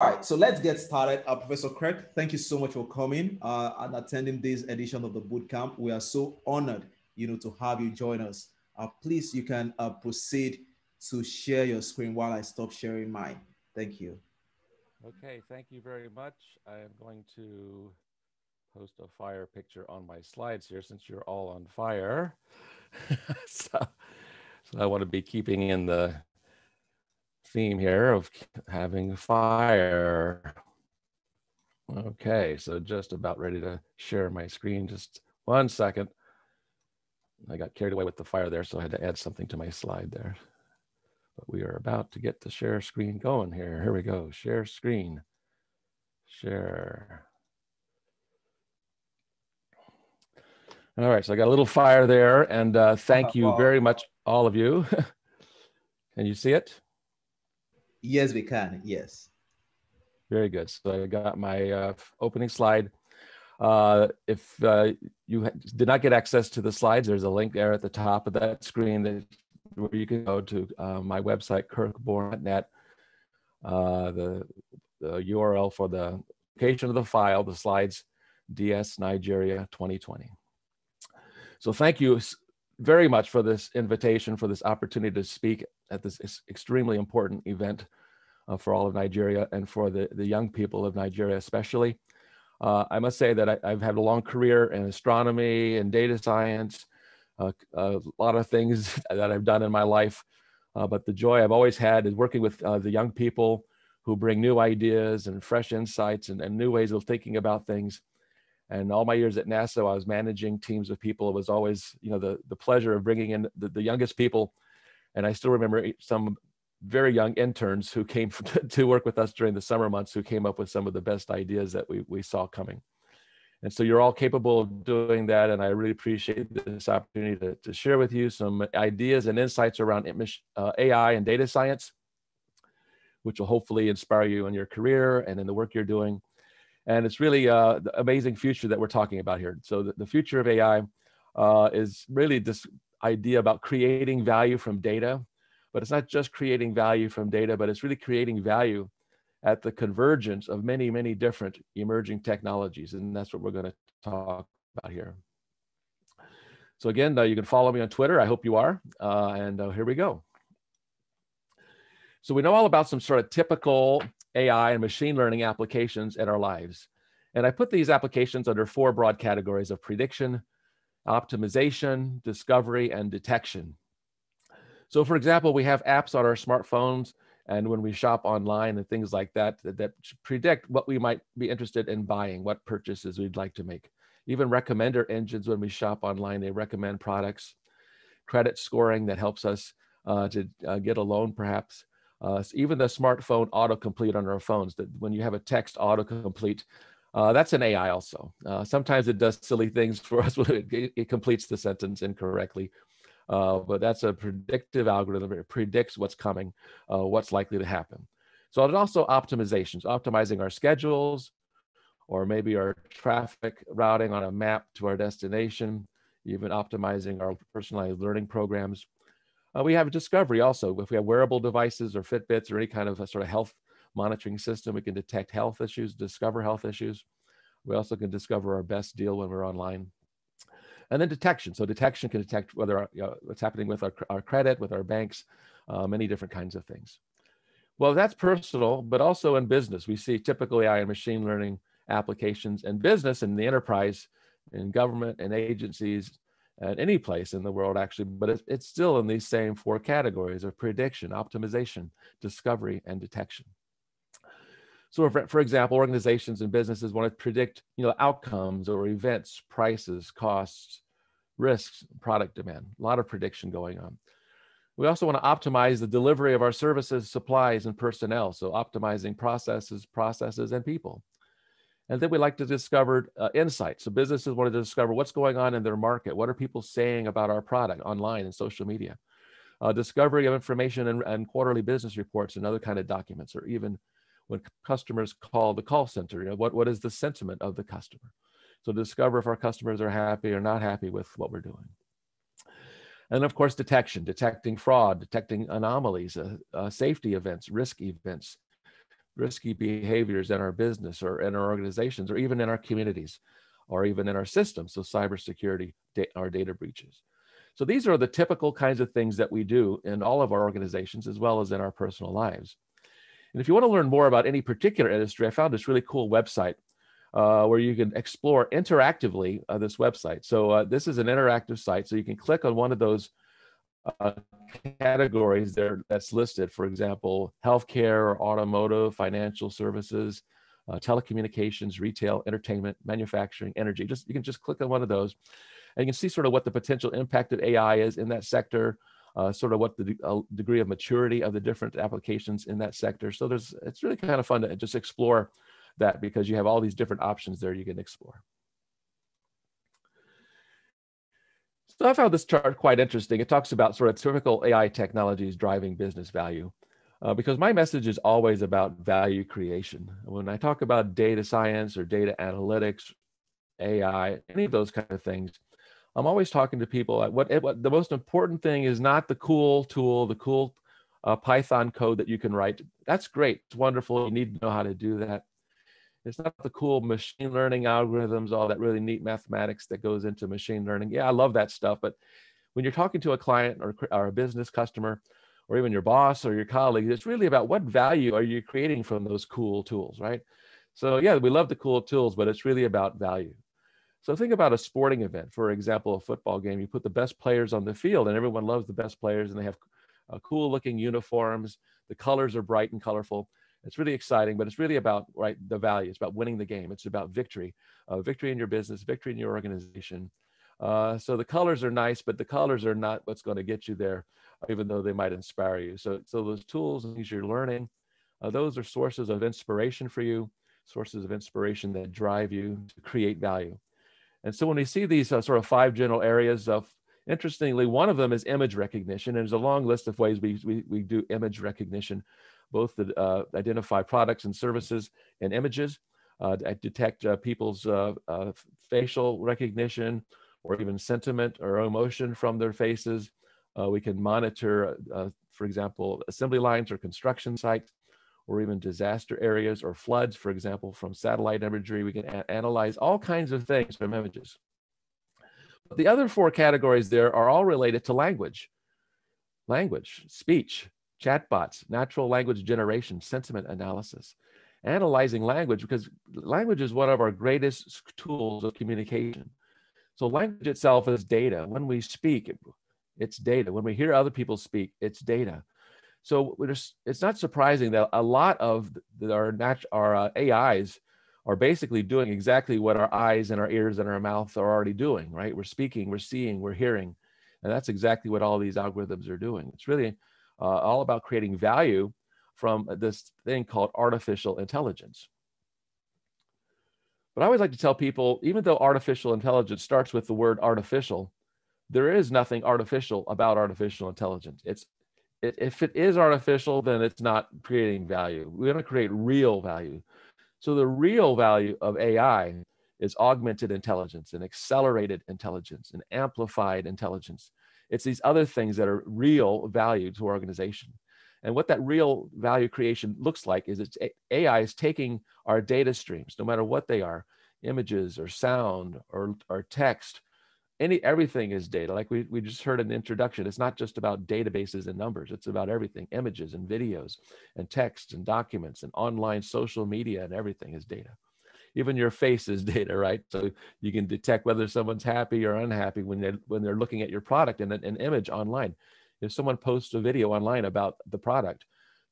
All right, so let's get started. Uh, Professor Craig, thank you so much for coming uh, and attending this edition of the bootcamp. We are so honored, you know, to have you join us. Uh, please, you can uh, proceed to share your screen while I stop sharing mine. Thank you. Okay, thank you very much. I am going to post a fire picture on my slides here since you're all on fire. so, so I want to be keeping in the theme here of having fire. Okay, so just about ready to share my screen. Just one second. I got carried away with the fire there, so I had to add something to my slide there. But we are about to get the share screen going here. Here we go, share screen, share. All right, so I got a little fire there, and uh, thank you very much, all of you. Can you see it? Yes, we can. Yes. Very good. So I got my uh, opening slide. Uh, if uh, you did not get access to the slides, there's a link there at the top of that screen that where you can go to uh, my website, kirkborne.net. Uh, the, the URL for the location of the file, the slides, DS Nigeria 2020. So thank you very much for this invitation, for this opportunity to speak at this extremely important event uh, for all of Nigeria and for the, the young people of Nigeria especially. Uh, I must say that I, have had a long career in astronomy and data science, uh, a lot of things that I've done in my life. Uh, but the joy I've always had is working with uh, the young people who bring new ideas and fresh insights and, and new ways of thinking about things. And all my years at NASA, I was managing teams of people. It was always, you know, the, the pleasure of bringing in the, the youngest people. And I still remember some very young interns who came to work with us during the summer months who came up with some of the best ideas that we, we saw coming. And so you're all capable of doing that. And I really appreciate this opportunity to, to share with you some ideas and insights around uh, AI and data science, which will hopefully inspire you in your career and in the work you're doing. And it's really uh, the amazing future that we're talking about here. So the, the future of AI uh, is really this idea about creating value from data, but it's not just creating value from data, but it's really creating value at the convergence of many, many different emerging technologies. And that's what we're going to talk about here. So again, uh, you can follow me on Twitter. I hope you are. Uh, and uh, here we go. So we know all about some sort of typical AI and machine learning applications in our lives. And I put these applications under four broad categories of prediction, optimization, discovery, and detection. So for example, we have apps on our smartphones and when we shop online and things like that, that, that predict what we might be interested in buying, what purchases we'd like to make. Even recommender engines, when we shop online, they recommend products. Credit scoring that helps us uh, to uh, get a loan, perhaps. Uh, even the smartphone autocomplete on our phones, that when you have a text autocomplete, uh, that's an AI also. Uh, sometimes it does silly things for us when it, it completes the sentence incorrectly. Uh, but that's a predictive algorithm. It predicts what's coming, uh, what's likely to happen. So it also optimizations, optimizing our schedules, or maybe our traffic routing on a map to our destination, even optimizing our personalized learning programs. Uh, we have discovery also. If we have wearable devices or Fitbits or any kind of a sort of health monitoring system, we can detect health issues, discover health issues. We also can discover our best deal when we're online. And then detection. So detection can detect whether you know, what's happening with our, our credit, with our banks, uh, many different kinds of things. Well, that's personal, but also in business. We see typical AI and machine learning applications in business and the enterprise, in government and agencies, at any place in the world actually, but it's, it's still in these same four categories of prediction, optimization, discovery, and detection. So for, for example, organizations and businesses want to predict, you know, outcomes or events, prices, costs, risks, product demand. A lot of prediction going on. We also want to optimize the delivery of our services, supplies, and personnel. So optimizing processes, processes, and people. And then we like to discover uh, insights. So businesses want to discover what's going on in their market. What are people saying about our product online and social media? Uh, discovery of information and, and quarterly business reports and other kind of documents, or even when customers call the call center, you know, what, what is the sentiment of the customer? So discover if our customers are happy or not happy with what we're doing. And of course, detection, detecting fraud, detecting anomalies, uh, uh, safety events, risk events, risky behaviors in our business or in our organizations or even in our communities or even in our systems. So cybersecurity, da- our data breaches. So these are the typical kinds of things that we do in all of our organizations as well as in our personal lives. And if you want to learn more about any particular industry, I found this really cool website uh, where you can explore interactively uh, this website. So uh, this is an interactive site. So you can click on one of those uh, categories there that's listed. For example, healthcare, automotive, financial services, uh, telecommunications, retail, entertainment, manufacturing, energy. Just you can just click on one of those, and you can see sort of what the potential impact of AI is in that sector. Uh, sort of what the uh, degree of maturity of the different applications in that sector. So there's it's really kind of fun to just explore that because you have all these different options there you can explore. So I found this chart quite interesting. It talks about sort of typical AI technologies driving business value. Uh, because my message is always about value creation. When I talk about data science or data analytics, AI, any of those kind of things, I'm always talking to people. What, what the most important thing is not the cool tool, the cool uh, Python code that you can write. That's great. It's wonderful. You need to know how to do that. It's not the cool machine learning algorithms, all that really neat mathematics that goes into machine learning. Yeah, I love that stuff. But when you're talking to a client or, or a business customer, or even your boss or your colleagues, it's really about what value are you creating from those cool tools, right? So yeah, we love the cool tools, but it's really about value. So think about a sporting event, for example, a football game. You put the best players on the field, and everyone loves the best players, and they have uh, cool looking uniforms. The colors are bright and colorful. It's really exciting, but it's really about right the value. It's about winning the game. It's about victory, uh, victory in your business, victory in your organization. Uh, so the colors are nice, but the colors are not what's going to get you there, even though they might inspire you. So, so those tools and things you're learning, uh, those are sources of inspiration for you, sources of inspiration that drive you to create value. And so when we see these uh, sort of five general areas of, interestingly, one of them is image recognition. And there's a long list of ways we, we, we do image recognition both to uh, identify products and services and images, uh, detect uh, people's uh, uh, facial recognition or even sentiment or emotion from their faces. Uh, we can monitor, for example, assembly lines or construction sites or even disaster areas or floods, for example, from satellite imagery. We can analyze all kinds of things from images. But the other four categories there are all related to language, language, speech, chatbots, natural language generation, sentiment analysis, analyzing language because language is one of our greatest tools of communication. So language itself is data. When we speak, it's data. When we hear other people speak, it's data. So it's not surprising that a lot of our, our uh, AIs are basically doing exactly what our eyes and our ears and our mouth are already doing, right? We're speaking, we're seeing, we're hearing. And that's exactly what all these algorithms are doing. It's really uh, all about creating value from this thing called artificial intelligence. But I always like to tell people, even though artificial intelligence starts with the word artificial, there is nothing artificial about artificial intelligence. It's it, if it is artificial, then it's not creating value. We're going to create real value. So the real value of AI is augmented intelligence and accelerated intelligence and amplified intelligence. It's these other things that are real value to our organization. And what that real value creation looks like is it's AI is taking our data streams, no matter what they are, images or sound or, or text, any everything is data. Like we, we just heard in the introduction, it's not just about databases and numbers, it's about everything, images and videos and text and documents and online social media and everything is data even your face is data, right? So you can detect whether someone's happy or unhappy when they when they're looking at your product and an image online. If someone posts a video online about the product,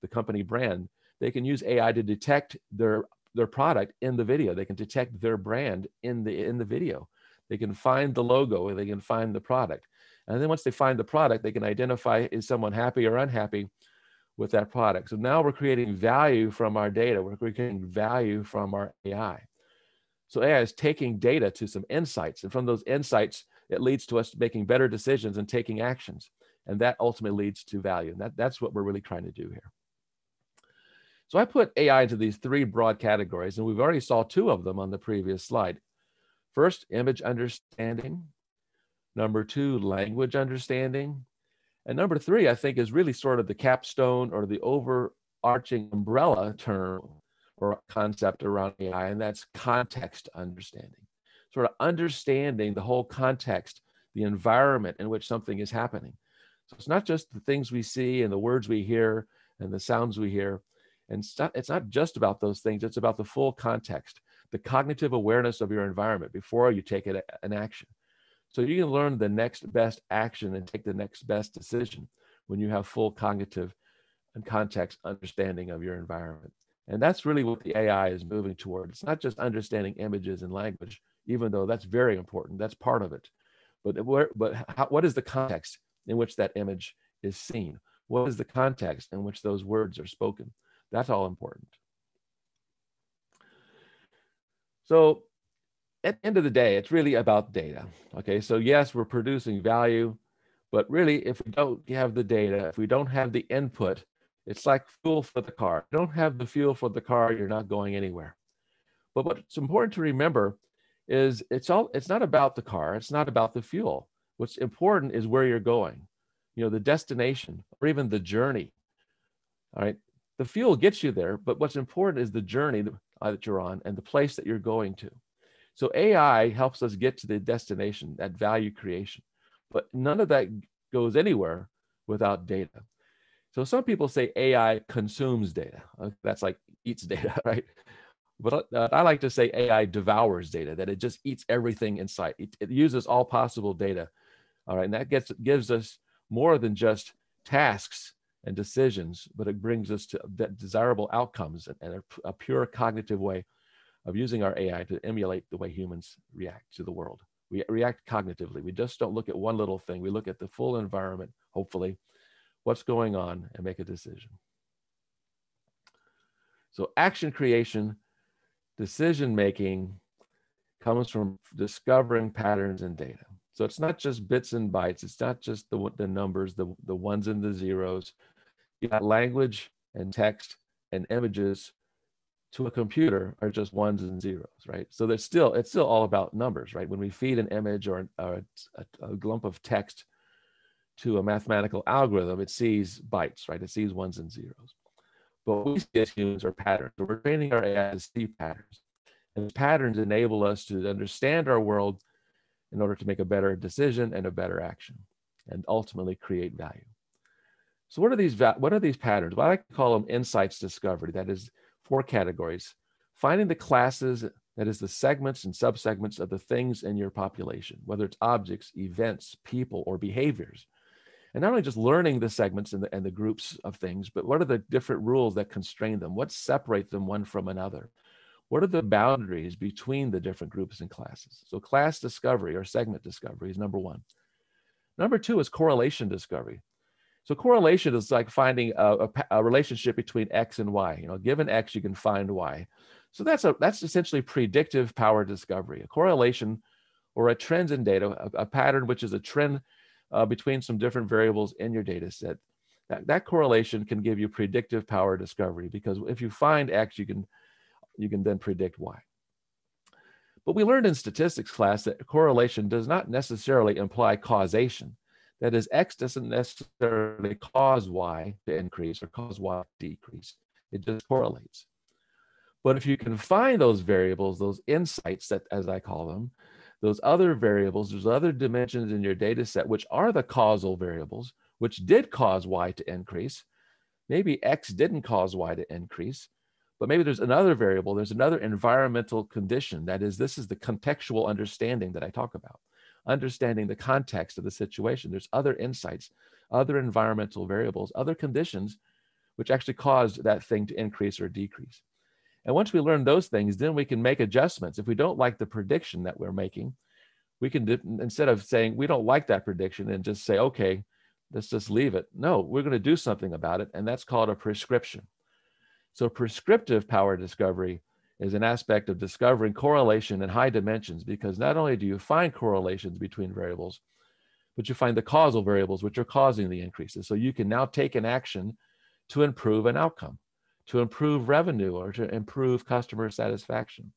the company brand, they can use AI to detect their their product in the video. They can detect their brand in the in the video. They can find the logo, they can find the product. And then once they find the product, they can identify is someone happy or unhappy with that product. So now we're creating value from our data. We're creating value from our AI. So AI is taking data to some insights. And from those insights, it leads to us making better decisions and taking actions. And that ultimately leads to value. And that, that's what we're really trying to do here. So I put AI into these three broad categories, and we've already saw two of them on the previous slide. First, image understanding. Number two, language understanding. And number three, I think, is really sort of the capstone or the overarching umbrella term or concept around AI, and that's context understanding. Sort of understanding the whole context, the environment in which something is happening. So it's not just the things we see and the words we hear and the sounds we hear. And it's not, it's not just about those things, it's about the full context, the cognitive awareness of your environment before you take it, an action. So you can learn the next best action and take the next best decision when you have full cognitive and context understanding of your environment. And that's really what the AI is moving toward. It's not just understanding images and language, even though that's very important. That's part of it. But where, but how, what is the context in which that image is seen? What is the context in which those words are spoken? That's all important. So at the end of the day, it's really about data. Okay, so yes, we're producing value, but really, if we don't have the data, if we don't have the input, it's like fuel for the car. If you don't have the fuel for the car, you're not going anywhere. But what's important to remember is it's all it's not about the car, it's not about the fuel. What's important is where you're going, you know, the destination or even the journey. All right. The fuel gets you there, but what's important is the journey that uh, you're on and the place that you're going to. So AI helps us get to the destination, that value creation. But none of that goes anywhere without data. So some people say AI consumes data. Uh, that's like eats data, right? But uh, I like to say AI devours data, that it just eats everything in sight. It, it uses all possible data. All right. And that gets gives us more than just tasks and decisions, but it brings us to desirable outcomes and, and a, a pure cognitive way of using our AI to emulate the way humans react to the world. We react cognitively. We just don't look at one little thing. We look at the full environment, hopefully, what's going on, and make a decision. So, action creation, decision making comes from discovering patterns in data. So, it's not just bits and bytes, it's not just the, the numbers, the, the ones and the zeros. You got language and text and images to a computer are just ones and zeros, right? So there's still it's still all about numbers, right? When we feed an image or, or a, a, lump of text to a mathematical algorithm, it sees bytes, right? It sees ones and zeros. But we see as humans are patterns. So we're training our AI to see patterns, and patterns enable us to understand our world in order to make a better decision and a better action, and ultimately create value. So what are these what are these patterns? Well, I call them insights discovery. That is four categories. Finding the classes, that is the segments and subsegments of the things in your population, whether it's objects, events, people, or behaviors. And not only just learning the segments and the, and the groups of things, but what are the different rules that constrain them? What separate them one from another? What are the boundaries between the different groups and classes? So class discovery or segment discovery is number one. Number two is correlation discovery. So correlation is like finding a, a, a, relationship between X and Y. You know, given X, you can find Y. So that's a that's essentially predictive power discovery, a correlation or a trend in data, a, a pattern which is a trend uh, between some different variables in your data set. That, that correlation can give you predictive power discovery because if you find X, you can you can then predict Y. But we learned in statistics class that correlation does not necessarily imply causation. That is, X doesn't necessarily cause Y to increase or cause Y to decrease. It just correlates. But if you can find those variables, those insights that, as I call them, those other variables, there's other dimensions in your data set, which are the causal variables, which did cause Y to increase. Maybe X didn't cause Y to increase, but maybe there's another variable, there's another environmental condition. That is, this is the contextual understanding that I talk about understanding the context of the situation. There's other insights, other environmental variables, other conditions which actually caused that thing to increase or decrease. And once we learn those things, then we can make adjustments. If we don't like the prediction that we're making, we can, instead of saying we don't like that prediction and just say, okay, let's just leave it. No, we're going to do something about it. And that's called a prescription. So prescriptive power discovery is an aspect of discovering correlation in high dimensions because not only do you find correlations between variables, but you find the causal variables which are causing the increases. So you can now take an action to improve an outcome, to improve revenue or to improve customer satisfaction,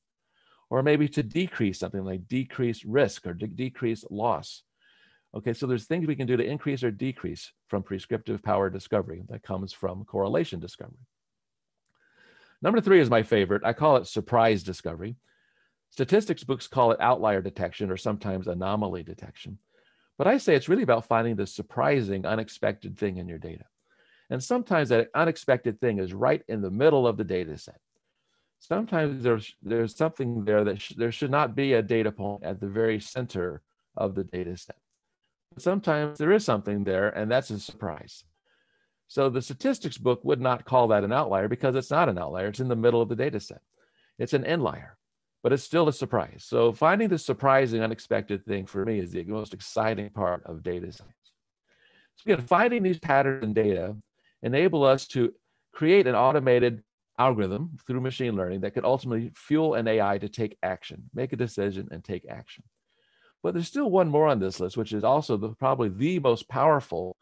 or maybe to decrease something like decrease risk or de- decrease loss. Okay, so there's things we can do to increase or decrease from prescriptive power discovery that comes from correlation discovery. Number three is my favorite. I call it surprise discovery. Statistics books call it outlier detection or sometimes anomaly detection. But I say it's really about finding the surprising, unexpected thing in your data. And sometimes that unexpected thing is right in the middle of the data set. Sometimes there's, there's something there that sh there should not be a data point at the very center of the data set. But sometimes there is something there, and that's a surprise. So the statistics book would not call that an outlier because it's not an outlier. It's in the middle of the data set. It's an inlier but it's still a surprise. So finding the surprising, unexpected thing for me is the most exciting part of data science. So again, finding these patterns in data enable us to create an automated algorithm through machine learning that could ultimately fuel an AI to take action, make a decision and take action. But there's still one more on this list, which is also the, probably the most powerful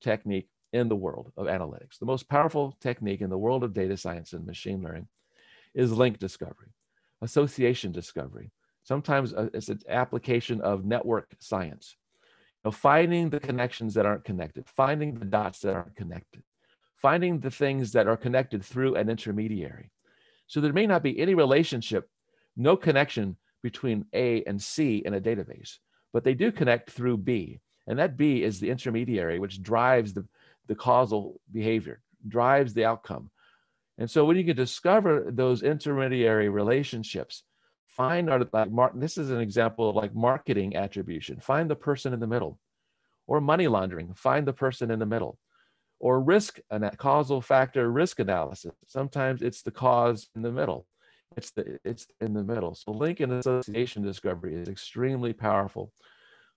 technique in the world of analytics. The most powerful technique in the world of data science and machine learning is link discovery association discovery. Sometimes uh, it's an application of network science. You know, finding the connections that aren't connected, finding the dots that aren't connected, finding the things that are connected through an intermediary. So there may not be any relationship, no connection between A and C in a database, but they do connect through B. And that B is the intermediary, which drives the, the causal behavior, drives the outcome, and so when you can discover those intermediary relationships, find like Martin, this is an example of like marketing attribution. Find the person in the middle. Or money laundering, find the person in the middle. Or risk and causal factor risk analysis. Sometimes it's the cause in the middle. It's the it's in the middle. So link and association discovery is extremely powerful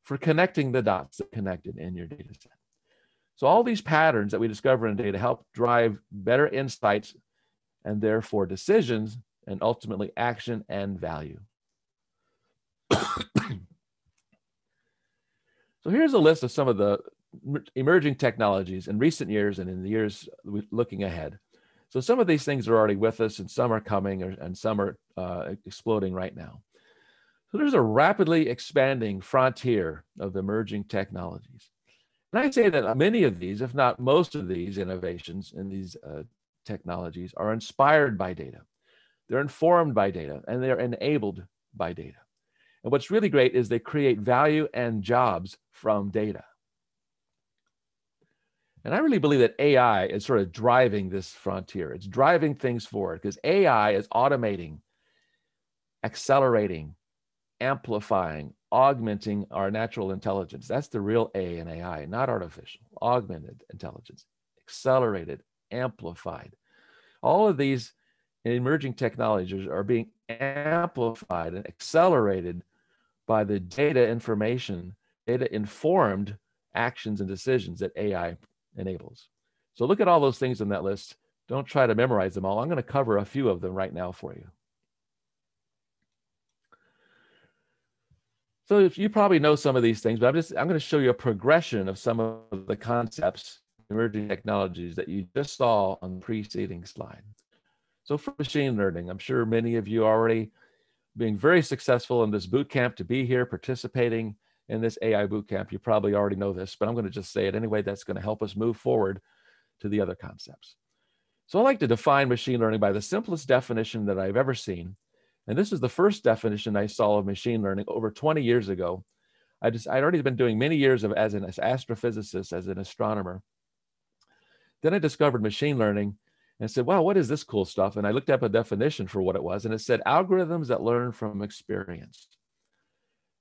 for connecting the dots that connected in your data set. So all these patterns that we discover in data help drive better insights and therefore decisions and ultimately action and value. so here's a list of some of the emerging technologies in recent years and in the years looking ahead. So some of these things are already with us and some are coming or, and some are uh, exploding right now. So there's a rapidly expanding frontier of emerging technologies. And I say that many of these, if not most of these innovations in these uh, technologies are inspired by data. They're informed by data and they're enabled by data. And what's really great is they create value and jobs from data. And I really believe that AI is sort of driving this frontier. It's driving things forward because AI is automating, accelerating, amplifying, augmenting our natural intelligence. That's the real A in AI, not artificial, augmented intelligence, accelerated, amplified. All of these emerging technologies are being amplified and accelerated by the data information, data informed actions and decisions that AI enables. So look at all those things on that list. Don't try to memorize them all. I'm going to cover a few of them right now for you. So if you probably know some of these things, but I'm just I'm going to show you a progression of some of the concepts emerging technologies that you just saw on the preceding slide. So for machine learning, I'm sure many of you already being very successful in this boot camp to be here participating in this AI boot camp. You probably already know this, but I'm going to just say it anyway. That's going to help us move forward to the other concepts. So I like to define machine learning by the simplest definition that I've ever seen. And this is the first definition I saw of machine learning over 20 years ago. I just, I'd already been doing many years of as an astrophysicist, as an astronomer. Then I discovered machine learning and said, wow, what is this cool stuff? And I looked up a definition for what it was, and it said algorithms that learn from experience.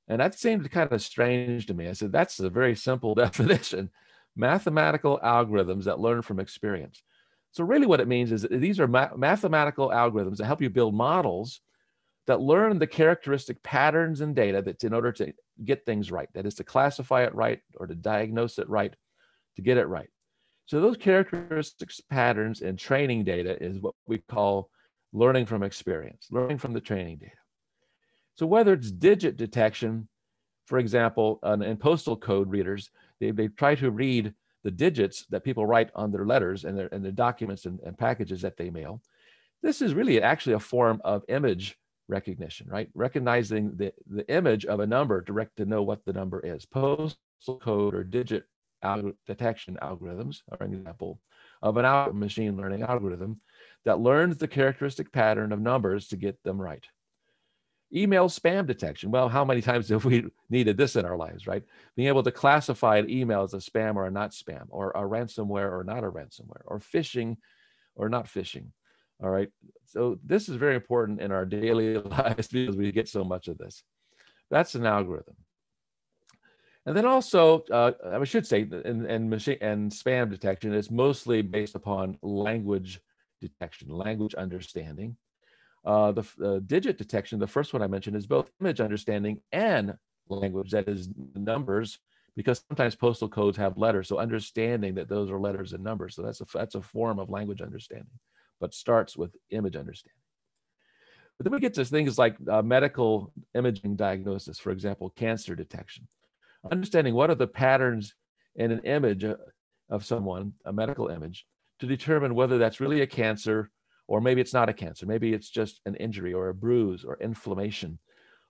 And that seemed kind of strange to me. I said, that's a very simple definition mathematical algorithms that learn from experience. So, really, what it means is these are ma- mathematical algorithms that help you build models that learn the characteristic patterns in data that's in order to get things right. That is to classify it right or to diagnose it right, to get it right. So those characteristics, patterns, and training data is what we call learning from experience, learning from the training data. So whether it's digit detection, for example, in postal code readers, they, they try to read the digits that people write on their letters and their, and their documents and, and packages that they mail. This is really actually a form of image recognition, right? Recognizing the, the image of a number direct to know what the number is. Postal code or digit detection algorithms are an example of an machine learning algorithm that learns the characteristic pattern of numbers to get them right. Email spam detection. Well, how many times have we needed this in our lives, right? Being able to classify an email as a spam or a not spam, or a ransomware or not a ransomware, or phishing or not phishing. All right. So this is very important in our daily lives because we get so much of this. That's an algorithm. And then also, uh, I should say, and, machine and spam detection is mostly based upon language detection, language understanding. Uh, the uh, digit detection, the first one I mentioned, is both image understanding and language, that is numbers, because sometimes postal codes have letters. So understanding that those are letters and numbers. So that's a, that's a form of language understanding, but starts with image understanding. But then we get to things like uh, medical imaging diagnosis, for example, cancer detection. Understanding what are the patterns in an image uh, of someone, a medical image, to determine whether that's really a cancer or maybe it's not a cancer. Maybe it's just an injury or a bruise or inflammation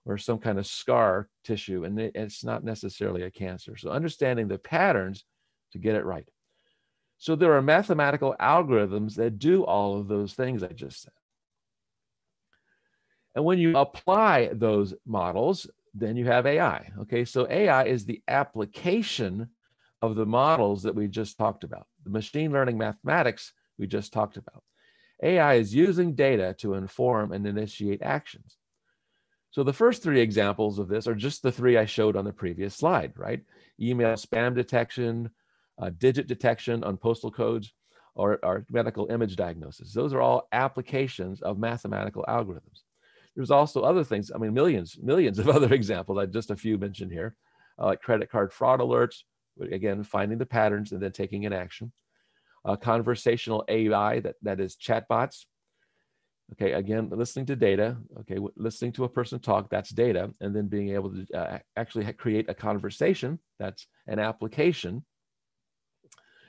or some kind of scar tissue, and it's not necessarily a cancer. So understanding the patterns to get it right. So there are mathematical algorithms that do all of those things I just said. And when you apply those models, then you have AI. Okay, so AI is the application of the models that we just talked about, the machine learning mathematics we just talked about. AI is using data to inform and initiate actions. So the first three examples of this are just the three I showed on the previous slide, right? Email spam detection, uh, digit detection on postal codes, or, or medical image diagnosis. Those are all applications of mathematical algorithms. There's also other things, I mean, millions, millions of other examples, I just a few mentioned here, uh, like credit card fraud alerts, again, finding the patterns and then taking an action uh, conversational AI that, that is chatbots. Okay, again, listening to data, okay, listening to a person talk, that's data, and then being able to uh, actually create a conversation, that's an application.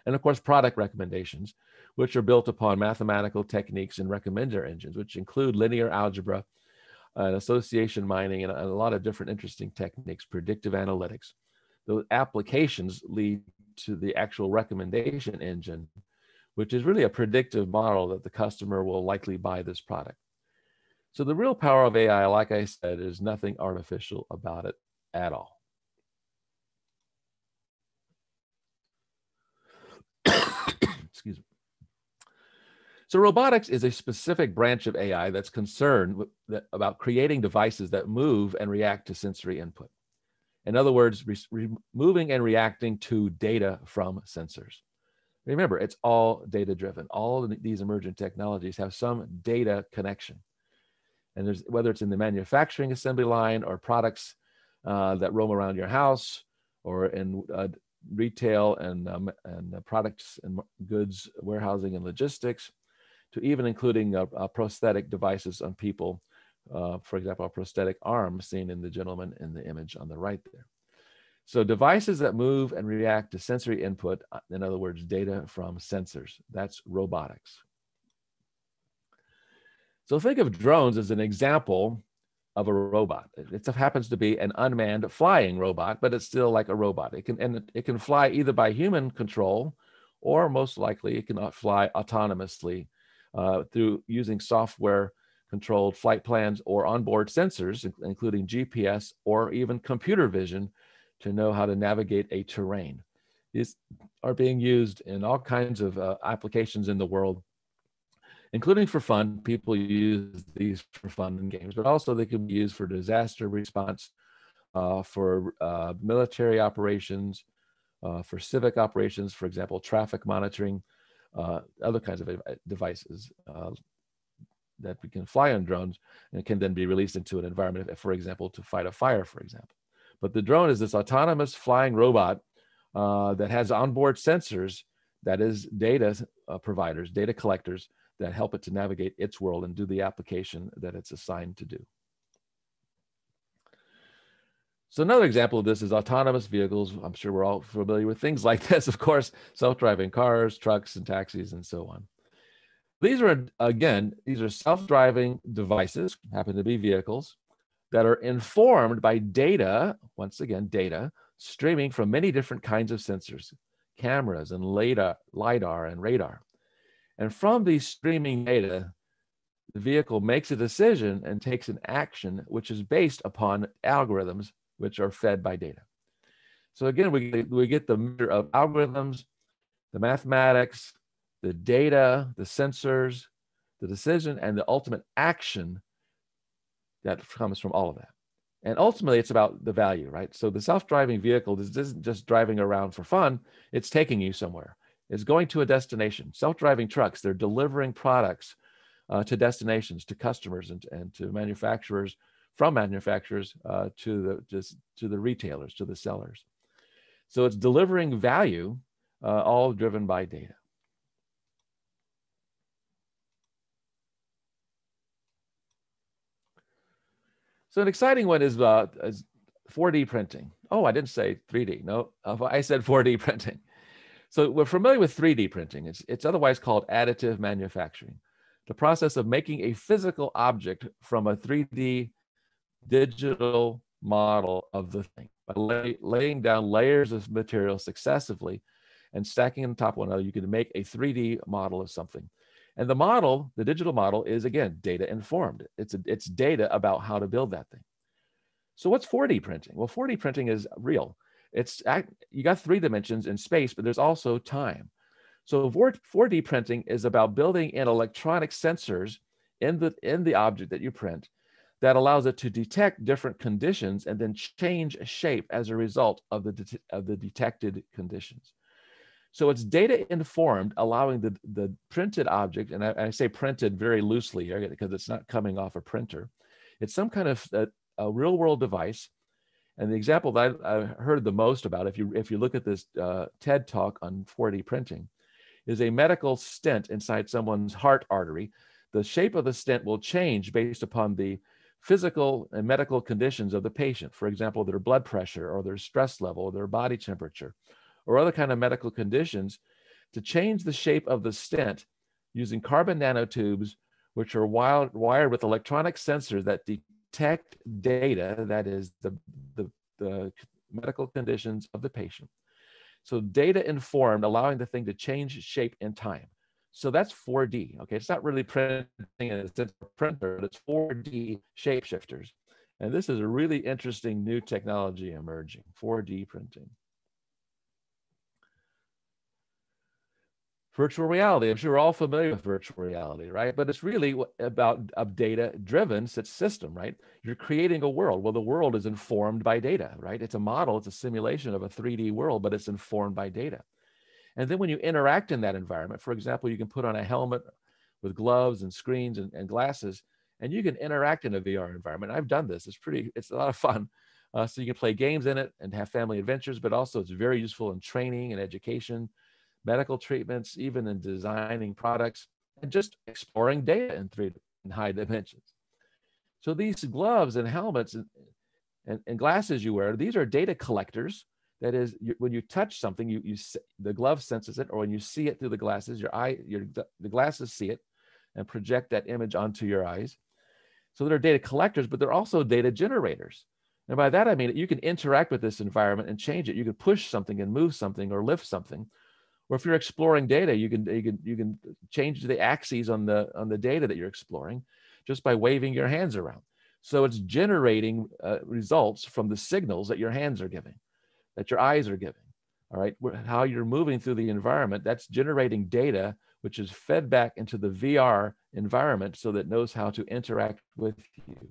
And of course, product recommendations, which are built upon mathematical techniques and recommender engines, which include linear algebra, and association mining, and a, a lot of different interesting techniques, predictive analytics. Those applications lead to the actual recommendation engine, which is really a predictive model that the customer will likely buy this product. So the real power of AI, like I said, is nothing artificial about it at all. Excuse me. So robotics is a specific branch of AI that's concerned with, that, about creating devices that move and react to sensory input. In other words, re- removing and reacting to data from sensors. Remember, it's all data driven. All of these emergent technologies have some data connection. And there's whether it's in the manufacturing assembly line or products uh, that roam around your house or in uh, retail and, um, and uh, products and goods warehousing and logistics, to even including uh, uh, prosthetic devices on people uh, for example, a prosthetic arm seen in the gentleman in the image on the right there. So devices that move and react to sensory input, uh, in other words, data from sensors, that's robotics. So think of drones as an example of a robot. It happens to be an unmanned flying robot, but it's still like a robot. It can and it can fly either by human control, or most likely it can fly autonomously uh, through using software controlled flight plans or onboard sensors, including GPS or even computer vision, to know how to navigate a terrain. These are being used in all kinds of uh, applications in the world, including for fun. People use these for fun and games, but also they can be used for disaster response, uh, for uh, military operations, uh, for civic operations, for example, traffic monitoring, uh, other kinds of devices uh, that we can fly on drones and can then be released into an environment, for example, to fight a fire, for example. But the drone is this autonomous flying robot uh, that has onboard sensors that is data uh, providers, data collectors that help it to navigate its world and do the application that it's assigned to do. So another example of this is autonomous vehicles. I'm sure we're all familiar with things like this, of course, self-driving cars, trucks, and taxis, and so on. These are, again, these are self driving devices, happen to be vehicles, that are informed by data, once again, data streaming from many different kinds of sensors, cameras and LiDAR, LiDAR and radar. And from these streaming data, the vehicle makes a decision and takes an action which is based upon algorithms which are fed by data. So again, we, we get the measure of algorithms, the mathematics, the data, the sensors, the decision, and the ultimate action that comes from all of that. And ultimately, it's about the value, right? So the self-driving vehicle isn't just driving around for fun; it's taking you somewhere. It's going to a destination. Self-driving trucks, they're delivering products uh, to destinations, to customers, and, and to manufacturers, from manufacturers uh, to the just to the retailers, to the sellers. So it's delivering value, uh, all driven by data. So an exciting one is, uh, is 4D printing. Oh, I didn't say 3D. No, I said 4D printing. So we're familiar with 3D printing. It's, it's otherwise called additive manufacturing. The process of making a physical object from a 3D digital model of the thing by lay, laying down layers of material successively and stacking them on top of one another, you can make a 3D model of something. And the model, the digital model, is again data informed. It's a, it's data about how to build that thing. So what's 4D printing? Well, 4D printing is real. It's you got three dimensions in space, but there's also time. So 4D printing is about building in electronic sensors in the in the object that you print that allows it to detect different conditions and then change shape as a result of the, of the detected conditions. So it's data informed, allowing the, the printed object, and I, I say printed very loosely here because it's not coming off a printer. It's some kind of a, a real world device. And the example that I, I, heard the most about, if you, if you look at this uh, TED talk on 4D printing, is a medical stent inside someone's heart artery. The shape of the stent will change based upon the physical and medical conditions of the patient. For example, their blood pressure or their stress level or their body temperature or other kind of medical conditions to change the shape of the stent using carbon nanotubes, which are wired, wired with electronic sensors that detect data, that is the, the, the medical conditions of the patient. So data informed, allowing the thing to change shape in time. So that's 4D. Okay, it's not really printing in a printer, but it's 4D shapeshifters. And this is a really interesting new technology emerging, 4D printing. virtual reality. I'm sure we're all familiar with virtual reality, right? But it's really about a data driven system, right? You're creating a world. Well, the world is informed by data, right? It's a model, it's a simulation of a 3D world, but it's informed by data. And then when you interact in that environment, for example, you can put on a helmet with gloves and screens and, and glasses, and you can interact in a VR environment. I've done this. It's pretty, it's a lot of fun. Uh, so you can play games in it and have family adventures, but also it's very useful in training and education medical treatments, even in designing products, and just exploring data in three in high dimensions. So these gloves and helmets and, and, and glasses you wear, these are data collectors. That is, you, when you touch something, you, you the glove senses it, or when you see it through the glasses, your eye, your the glasses see it, and project that image onto your eyes. So they're data collectors, but they're also data generators. And by that I mean you can interact with this environment and change it. You can push something and move something or lift something, or if you're exploring data, you can you can you can change the axes on the on the data that you're exploring just by waving your hands around. So it's generating uh, results from the signals that your hands are giving, that your eyes are giving. All right, how you're moving through the environment, that's generating data which is fed back into the VR environment so that it knows how to interact with you.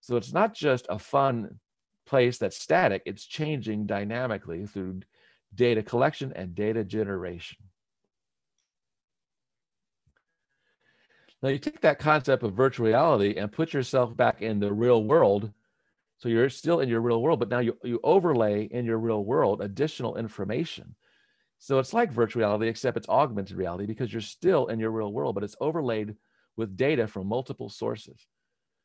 So it's not just a fun place that's static, it's changing dynamically through data collection and data generation. Now you take that concept of virtual reality and put yourself back in the real world. So you're still in your real world, but now you, you overlay in your real world additional information. So it's like virtual reality, except it's augmented reality because you're still in your real world, but it's overlaid with data from multiple sources.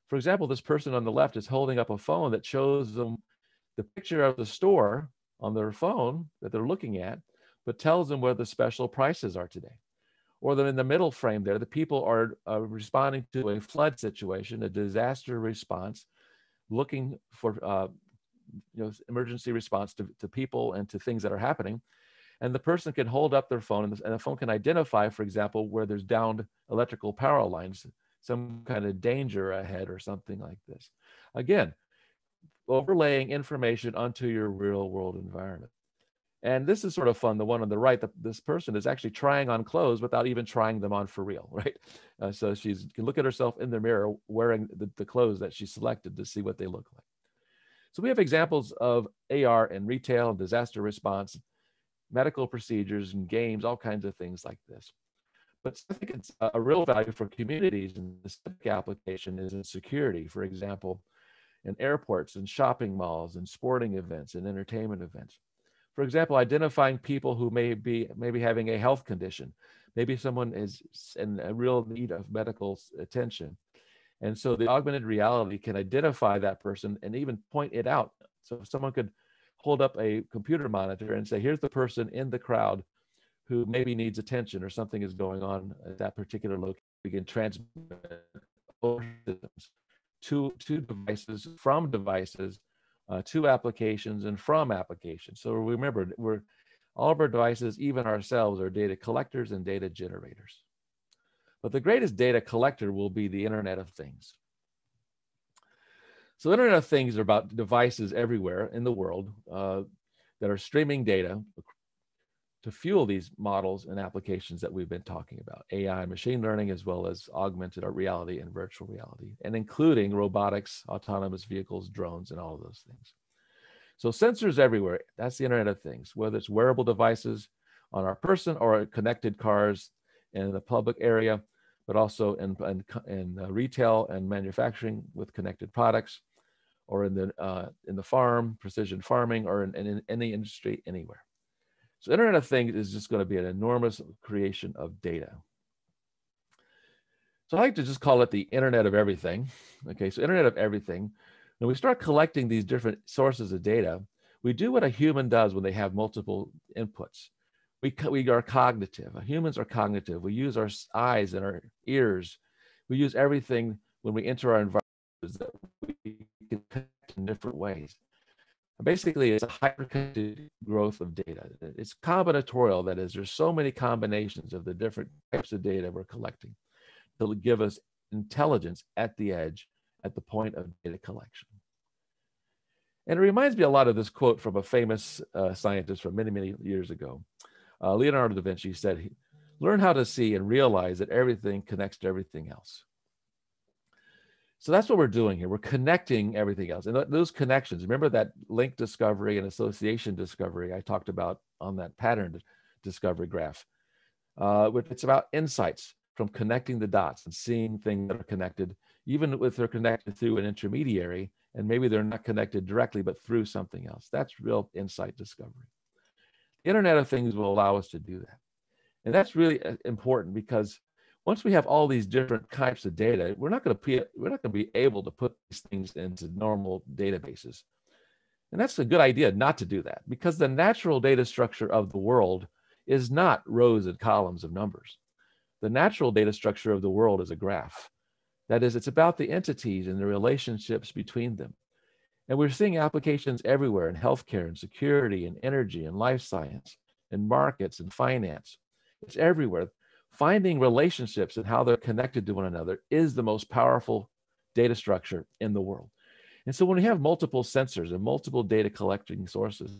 For example, this person on the left is holding up a phone that shows them the picture of the store on their phone that they're looking at, but tells them where the special prices are today. Or then in the middle frame there, the people are uh, responding to a flood situation, a disaster response, looking for uh, you know emergency response to, to people and to things that are happening. And the person can hold up their phone and the, and the phone can identify, for example, where there's downed electrical power lines, some kind of danger ahead or something like this. Again, overlaying information onto your real world environment. And this is sort of fun. The one on the right, the, this person is actually trying on clothes without even trying them on for real, right? Uh, so she can look at herself in the mirror wearing the, the clothes that she selected to see what they look like. So we have examples of AR in retail and disaster response, medical procedures and games, all kinds of things like this. But I think it's a real value for communities and the specific application is in security. For example, in airports and shopping malls and sporting events and entertainment events. For example, identifying people who may be maybe having a health condition. Maybe someone is in a real need of medical attention. And so the augmented reality can identify that person and even point it out. So someone could hold up a computer monitor and say, here's the person in the crowd who maybe needs attention or something is going on at that particular location, we can transmit to, to devices, from devices, uh, to applications, and from applications. So remember, we're all of our devices, even ourselves, are data collectors and data generators. But the greatest data collector will be the Internet of Things. So Internet of Things are about devices everywhere in the world uh, that are streaming data to fuel these models and applications that we've been talking about AI, machine learning, as well as augmented reality and virtual reality, and including robotics, autonomous vehicles, drones, and all of those things. So, sensors everywhere. That's the Internet of Things, whether it's wearable devices on our person or connected cars in the public area, but also in, in, in uh, retail and manufacturing with connected products, or in the, uh, in the farm, precision farming, or in, in any industry anywhere. So Internet of Things is just going to be an enormous creation of data. So I like to just call it the Internet of Everything. Okay, so Internet of Everything. When we start collecting these different sources of data, we do what a human does when they have multiple inputs. We, we are cognitive. Uh, humans are cognitive. We use our eyes and our ears. We use everything when we enter our environment that we can connect in different ways. Basically, it's a hyper-connected growth of data. It's combinatorial, that is, there's so many combinations of the different types of data we're collecting to give us intelligence at the edge, at the point of data collection. And it reminds me a lot of this quote from a famous uh, scientist from many, many years ago. Uh, Leonardo da Vinci said, learn how to see and realize that everything connects to everything else. So that's what we're doing here. We're connecting everything else. And those connections, remember that link discovery and association discovery I talked about on that pattern discovery graph. Uh, it's about insights from connecting the dots and seeing things that are connected, even if they're connected through an intermediary, and maybe they're not connected directly, but through something else. That's real insight discovery. The Internet of Things will allow us to do that. And that's really uh, important because once we have all these different types of data, we're not going to be, we're not going to be able to put these things into normal databases. And that's a good idea not to do that because the natural data structure of the world is not rows and columns of numbers. The natural data structure of the world is a graph. That is, it's about the entities and the relationships between them. And we're seeing applications everywhere in healthcare and security and energy and life science and markets and finance. It's everywhere finding relationships and how they're connected to one another is the most powerful data structure in the world. And so when we have multiple sensors and multiple data collecting sources,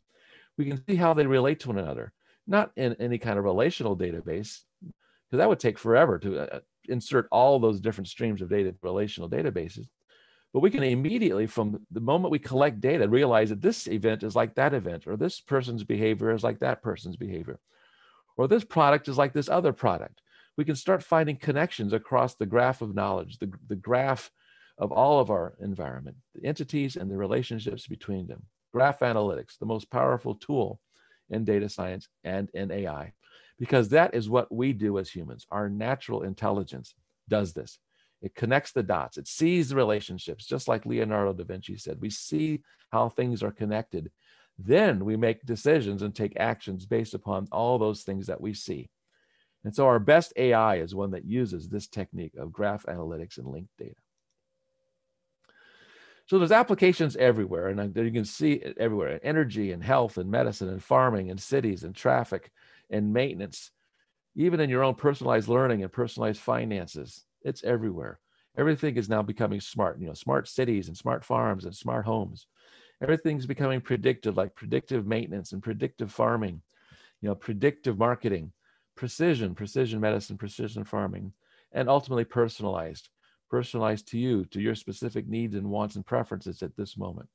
we can see how they relate to one another, not in any kind of relational database, because that would take forever to uh, insert all those different streams of data relational databases. But we can immediately, from the moment we collect data, realize that this event is like that event, or this person's behavior is like that person's behavior or this product is like this other product. We can start finding connections across the graph of knowledge, the, the graph of all of our environment, the entities and the relationships between them. Graph analytics, the most powerful tool in data science and in AI, because that is what we do as humans. Our natural intelligence does this. It connects the dots, it sees the relationships, just like Leonardo da Vinci said. We see how things are connected then we make decisions and take actions based upon all those things that we see. And so our best AI is one that uses this technique of graph analytics and linked data. So there's applications everywhere, and you can see it everywhere: energy and health and medicine and farming and cities and traffic and maintenance, even in your own personalized learning and personalized finances. It's everywhere. Everything is now becoming smart. You know, smart cities and smart farms and smart homes. Everything's becoming predictive, like predictive maintenance and predictive farming. You know, predictive marketing, precision, precision medicine, precision farming, and ultimately personalized personalized to you, to your specific needs and wants and preferences at this moment.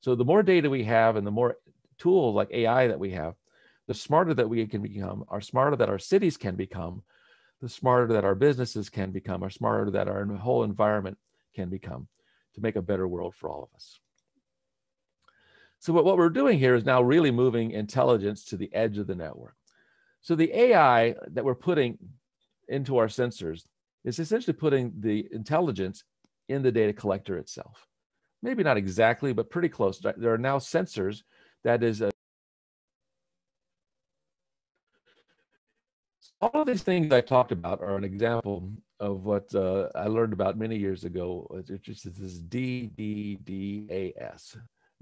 So the more data we have and the more tools like AI that we have, the smarter that we can become, our smarter that our cities can become, the smarter that our businesses can become, our smarter that our whole environment can become to make a better world for all of us. So what, what we're doing here is now really moving intelligence to the edge of the network. So the AI that we're putting into our sensors, is essentially putting the intelligence in the data collector itself. Maybe not exactly, but pretty close. There are now sensors that is a all of these things I talked about are an example of what uh, I learned about many years ago. It's just this DDDAS,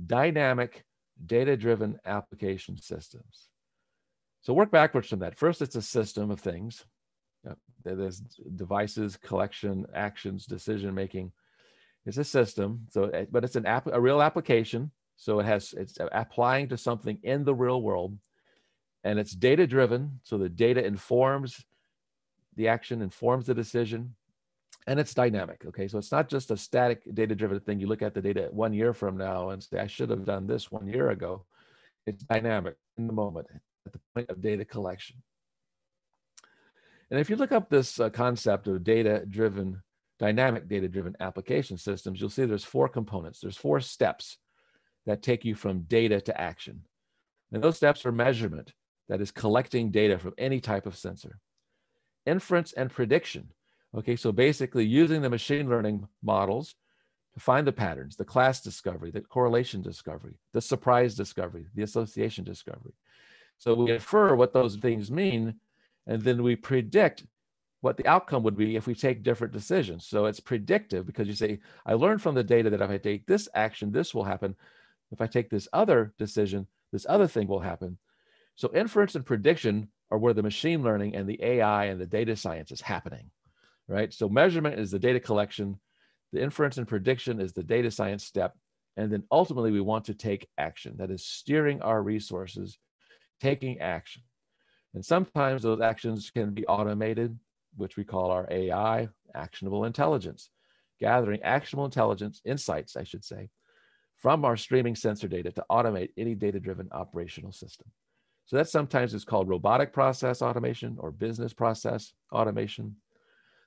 Dynamic Data Driven Application Systems. So work backwards from that. First, it's a system of things. There's devices, collection, actions, decision making. It's a system. So, eh, but it's an app, a real application. So it has it's applying to something in the real world, and it's data driven. So the data informs the action, informs the decision, and it's dynamic. Okay, so it's not just a static data driven thing. You look at the data one year from now and say, I should have done this one year ago. It's dynamic in the moment at the point of data collection. And if you look up this uh, concept of data driven, dynamic data driven application systems, you'll see there's four components. There's four steps that take you from data to action. And those steps are measurement, that is collecting data from any type of sensor, inference and prediction. Okay, so basically using the machine learning models to find the patterns, the class discovery, the correlation discovery, the surprise discovery, the association discovery. So we infer what those things mean and then we predict what the outcome would be if we take different decisions. So it's predictive because you say, I learned from the data that if I take this action, this will happen. If I take this other decision, this other thing will happen. So inference and prediction are where the machine learning and the AI and the data science is happening, right? So measurement is the data collection. The inference and prediction is the data science step. And then ultimately we want to take action. That is steering our resources, taking action. And sometimes those actions can be automated, which we call our AI, actionable intelligence, gathering actionable intelligence, insights, I should say, from our streaming sensor data to automate any data driven operational system. So that sometimes is called robotic process automation or business process automation.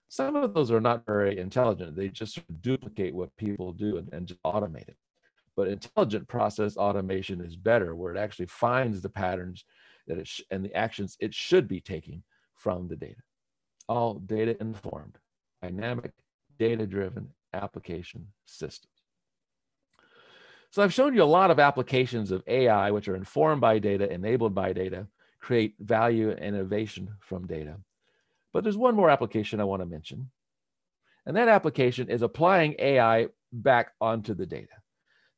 Some of those are not very intelligent. They just duplicate what people do and, and just automate it. But intelligent process automation is better, where it actually finds the patterns that it and the actions it should be taking from the data. All data informed, dynamic, data driven application systems. So I've shown you a lot of applications of AI, which are informed by data, enabled by data, create value and innovation from data. But there's one more application I want to mention. And that application is applying AI back onto the data.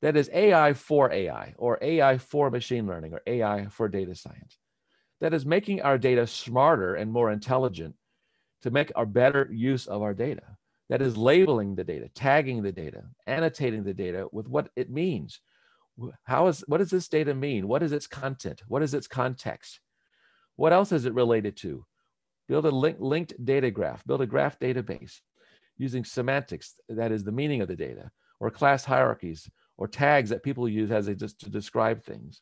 That is AI for AI, or AI for machine learning, or AI for data science that is making our data smarter and more intelligent to make our better use of our data. That is labeling the data, tagging the data, annotating the data with what it means. How is what does this data mean? What is its content? What is its context? What else is it related to? Build a link, linked data graph, build a graph database using semantics, that is the meaning of the data, or class hierarchies, or tags that people use as they just to describe things.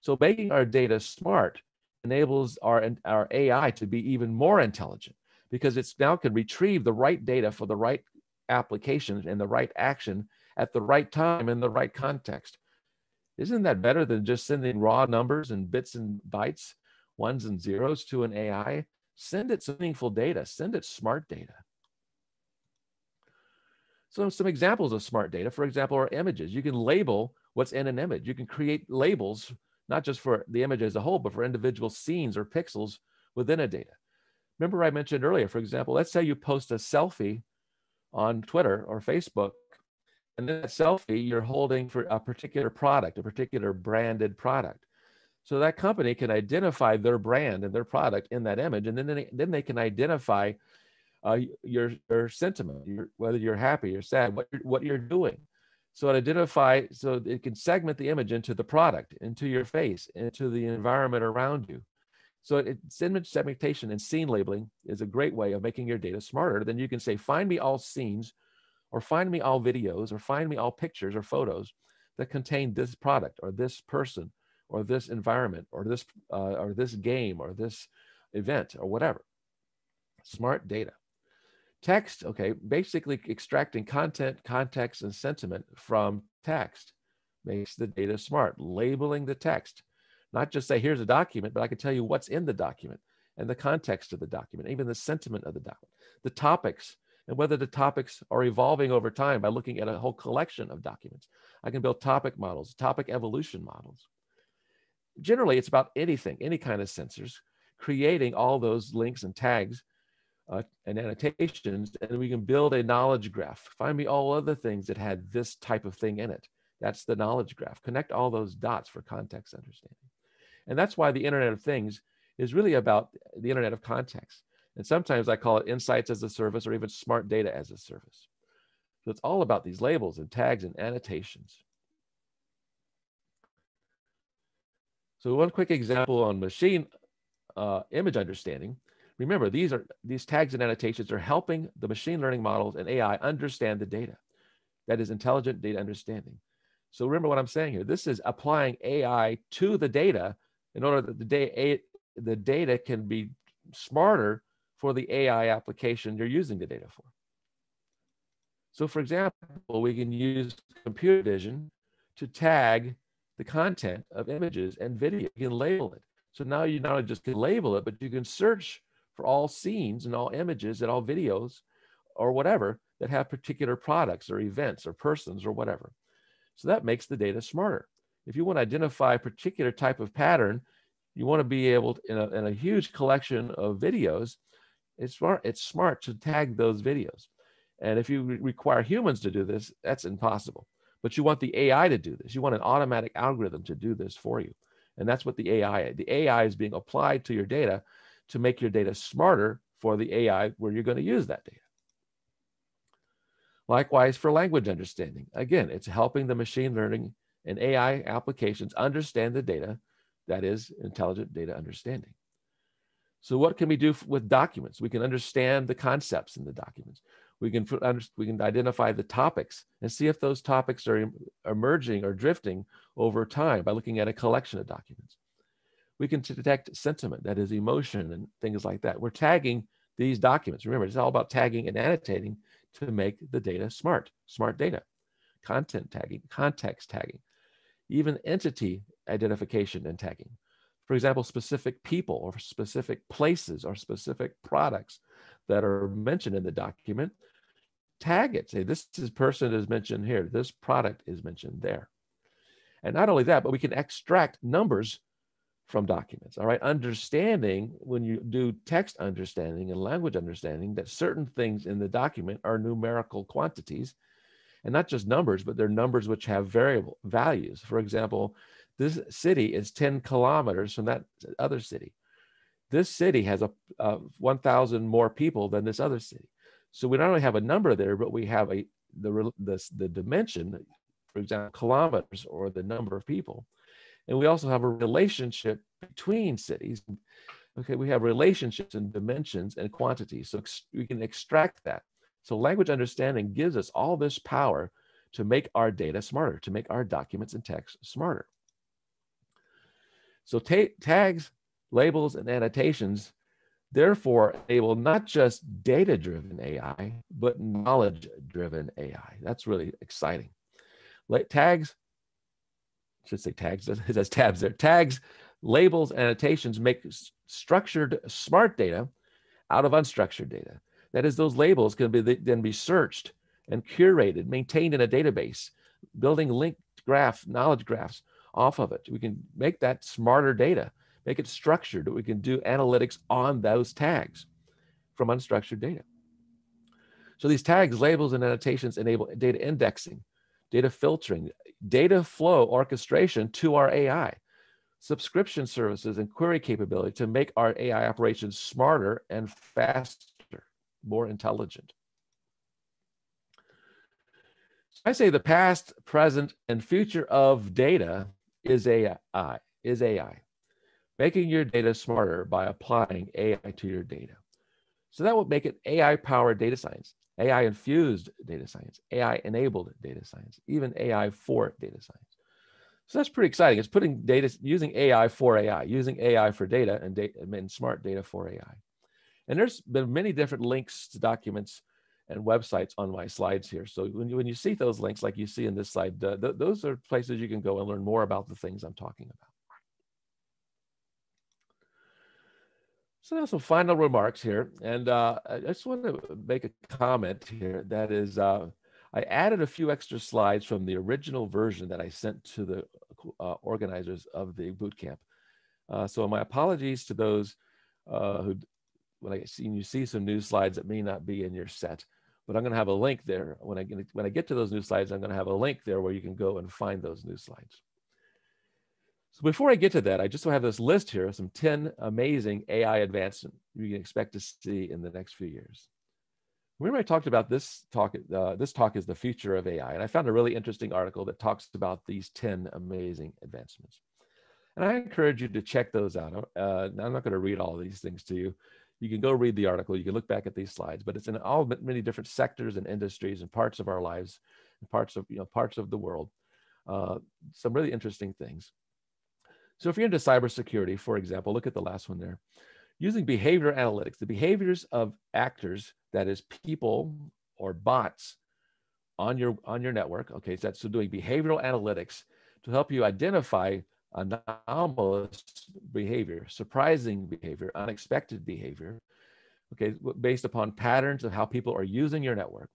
So making our data smart enables our, our AI to be even more intelligent because it's now can retrieve the right data for the right application and the right action at the right time in the right context. Isn't that better than just sending raw numbers and bits and bytes, ones and zeros to an AI? Send it meaningful data, send it smart data. So some examples of smart data, for example, are images. You can label what's in an image. You can create labels not just for the image as a whole, but for individual scenes or pixels within a data. Remember I mentioned earlier, for example, let's say you post a selfie on Twitter or Facebook And that selfie, you're holding for a particular product, a particular branded product. So that company can identify their brand and their product in that image, and then they, then they can identify uh, your your sentiment, your, whether you're happy or sad, what you're, what you're doing. So it identify, so it can segment the image into the product, into your face, into the environment around you. So it's image segmentation and scene labeling is a great way of making your data smarter. Then you can say, find me all scenes, or find me all videos, or find me all pictures or photos that contain this product or this person or this environment or this uh, or this game or this event or whatever. Smart data. Text, okay, basically extracting content, context, and sentiment from text makes the data smart. Labeling the text, not just say, here's a document, but I can tell you what's in the document and the context of the document, even the sentiment of the document, the topics, and whether the topics are evolving over time by looking at a whole collection of documents. I can build topic models, topic evolution models. Generally, it's about anything, any kind of sensors, creating all those links and tags uh, and annotations, and we can build a knowledge graph. Find me all other things that had this type of thing in it. That's the knowledge graph. Connect all those dots for context understanding. And that's why the Internet of Things is really about the Internet of context. And sometimes I call it insights as a service or even smart data as a service. So it's all about these labels and tags and annotations. So one quick example on machine uh, image understanding Remember, these are these tags and annotations are helping the machine learning models and AI understand the data. That is intelligent data understanding. So remember what I'm saying here. This is applying AI to the data in order that the data, the data can be smarter for the AI application you're using the data for. So for example, we can use computer vision to tag the content of images and video. You can label it. So now you not only just can label it, but you can search for all scenes and all images and all videos or whatever that have particular products or events or persons or whatever. So that makes the data smarter. If you want to identify a particular type of pattern, you want to be able to, in a, in a huge collection of videos, it's smart, it's smart to tag those videos. And if you re require humans to do this, that's impossible. But you want the AI to do this. You want an automatic algorithm to do this for you. And that's what the AI, the AI is being applied to your data to make your data smarter for the AI where you're going to use that data. Likewise, for language understanding, again, it's helping the machine learning and AI applications understand the data that is intelligent data understanding. So what can we do with documents? We can understand the concepts in the documents. We can, we can identify the topics and see if those topics are emerging or drifting over time by looking at a collection of documents we can detect sentiment, that is emotion and things like that. We're tagging these documents. Remember, it's all about tagging and annotating to make the data smart, smart data, content tagging, context tagging, even entity identification and tagging. For example, specific people or specific places or specific products that are mentioned in the document, tag it. Say, this is person is mentioned here. This product is mentioned there. And not only that, but we can extract numbers from documents. All right. Understanding when you do text understanding and language understanding that certain things in the document are numerical quantities and not just numbers, but they're numbers which have variable values. For example, this city is 10 kilometers from that other city. This city has a, a 1,000 more people than this other city. So we not only have a number there, but we have a the, the, the dimension, for example, kilometers or the number of people and we also have a relationship between cities. Okay, we have relationships and dimensions and quantities. So we can extract that. So language understanding gives us all this power to make our data smarter, to make our documents and text smarter. So tags, labels, and annotations therefore enable not just data-driven AI, but knowledge-driven AI. That's really exciting. tags, should say tags, it has tabs there. Tags, labels, annotations make structured smart data out of unstructured data. That is, those labels can be then be searched and curated, maintained in a database, building linked graph, knowledge graphs off of it. We can make that smarter data, make it structured. That we can do analytics on those tags from unstructured data. So these tags, labels, and annotations enable data indexing data filtering, data flow orchestration to our AI, subscription services and query capability to make our AI operations smarter and faster, more intelligent. I say the past, present, and future of data is AI, is AI. Making your data smarter by applying AI to your data. So that would make it AI powered data science, AI infused data science, AI enabled data science, even AI for data science. So that's pretty exciting. It's putting data using AI for AI, using AI for data and, data, and smart data for AI. And there's been many different links to documents and websites on my slides here. So when you, when you see those links, like you see in this slide, uh, th those are places you can go and learn more about the things I'm talking about. So now some final remarks here. And uh, I just want to make a comment here. That is, uh, I added a few extra slides from the original version that I sent to the uh, organizers of the bootcamp. Uh, so my apologies to those uh, who, when I see you see some new slides that may not be in your set but I'm going to have a link there. When I, when I get to those new slides, I'm going to have a link there where you can go and find those new slides. So before I get to that, I just have this list here of some 10 amazing AI advancements you can expect to see in the next few years. Remember I talked about this talk, uh, this talk is the future of AI. And I found a really interesting article that talks about these 10 amazing advancements. And I encourage you to check those out. Uh, I'm not going to read all these things to you you can go read the article. You can look back at these slides, but it's in all many different sectors and industries and parts of our lives, and parts of you know parts of the world. Uh, some really interesting things. So if you're into cybersecurity, for example, look at the last one there. Using behavior analytics, the behaviors of actors, that is people or bots on your on your network. Okay, so that's so doing behavioral analytics to help you identify anomalous behavior, surprising behavior, unexpected behavior, okay, based upon patterns of how people are using your network.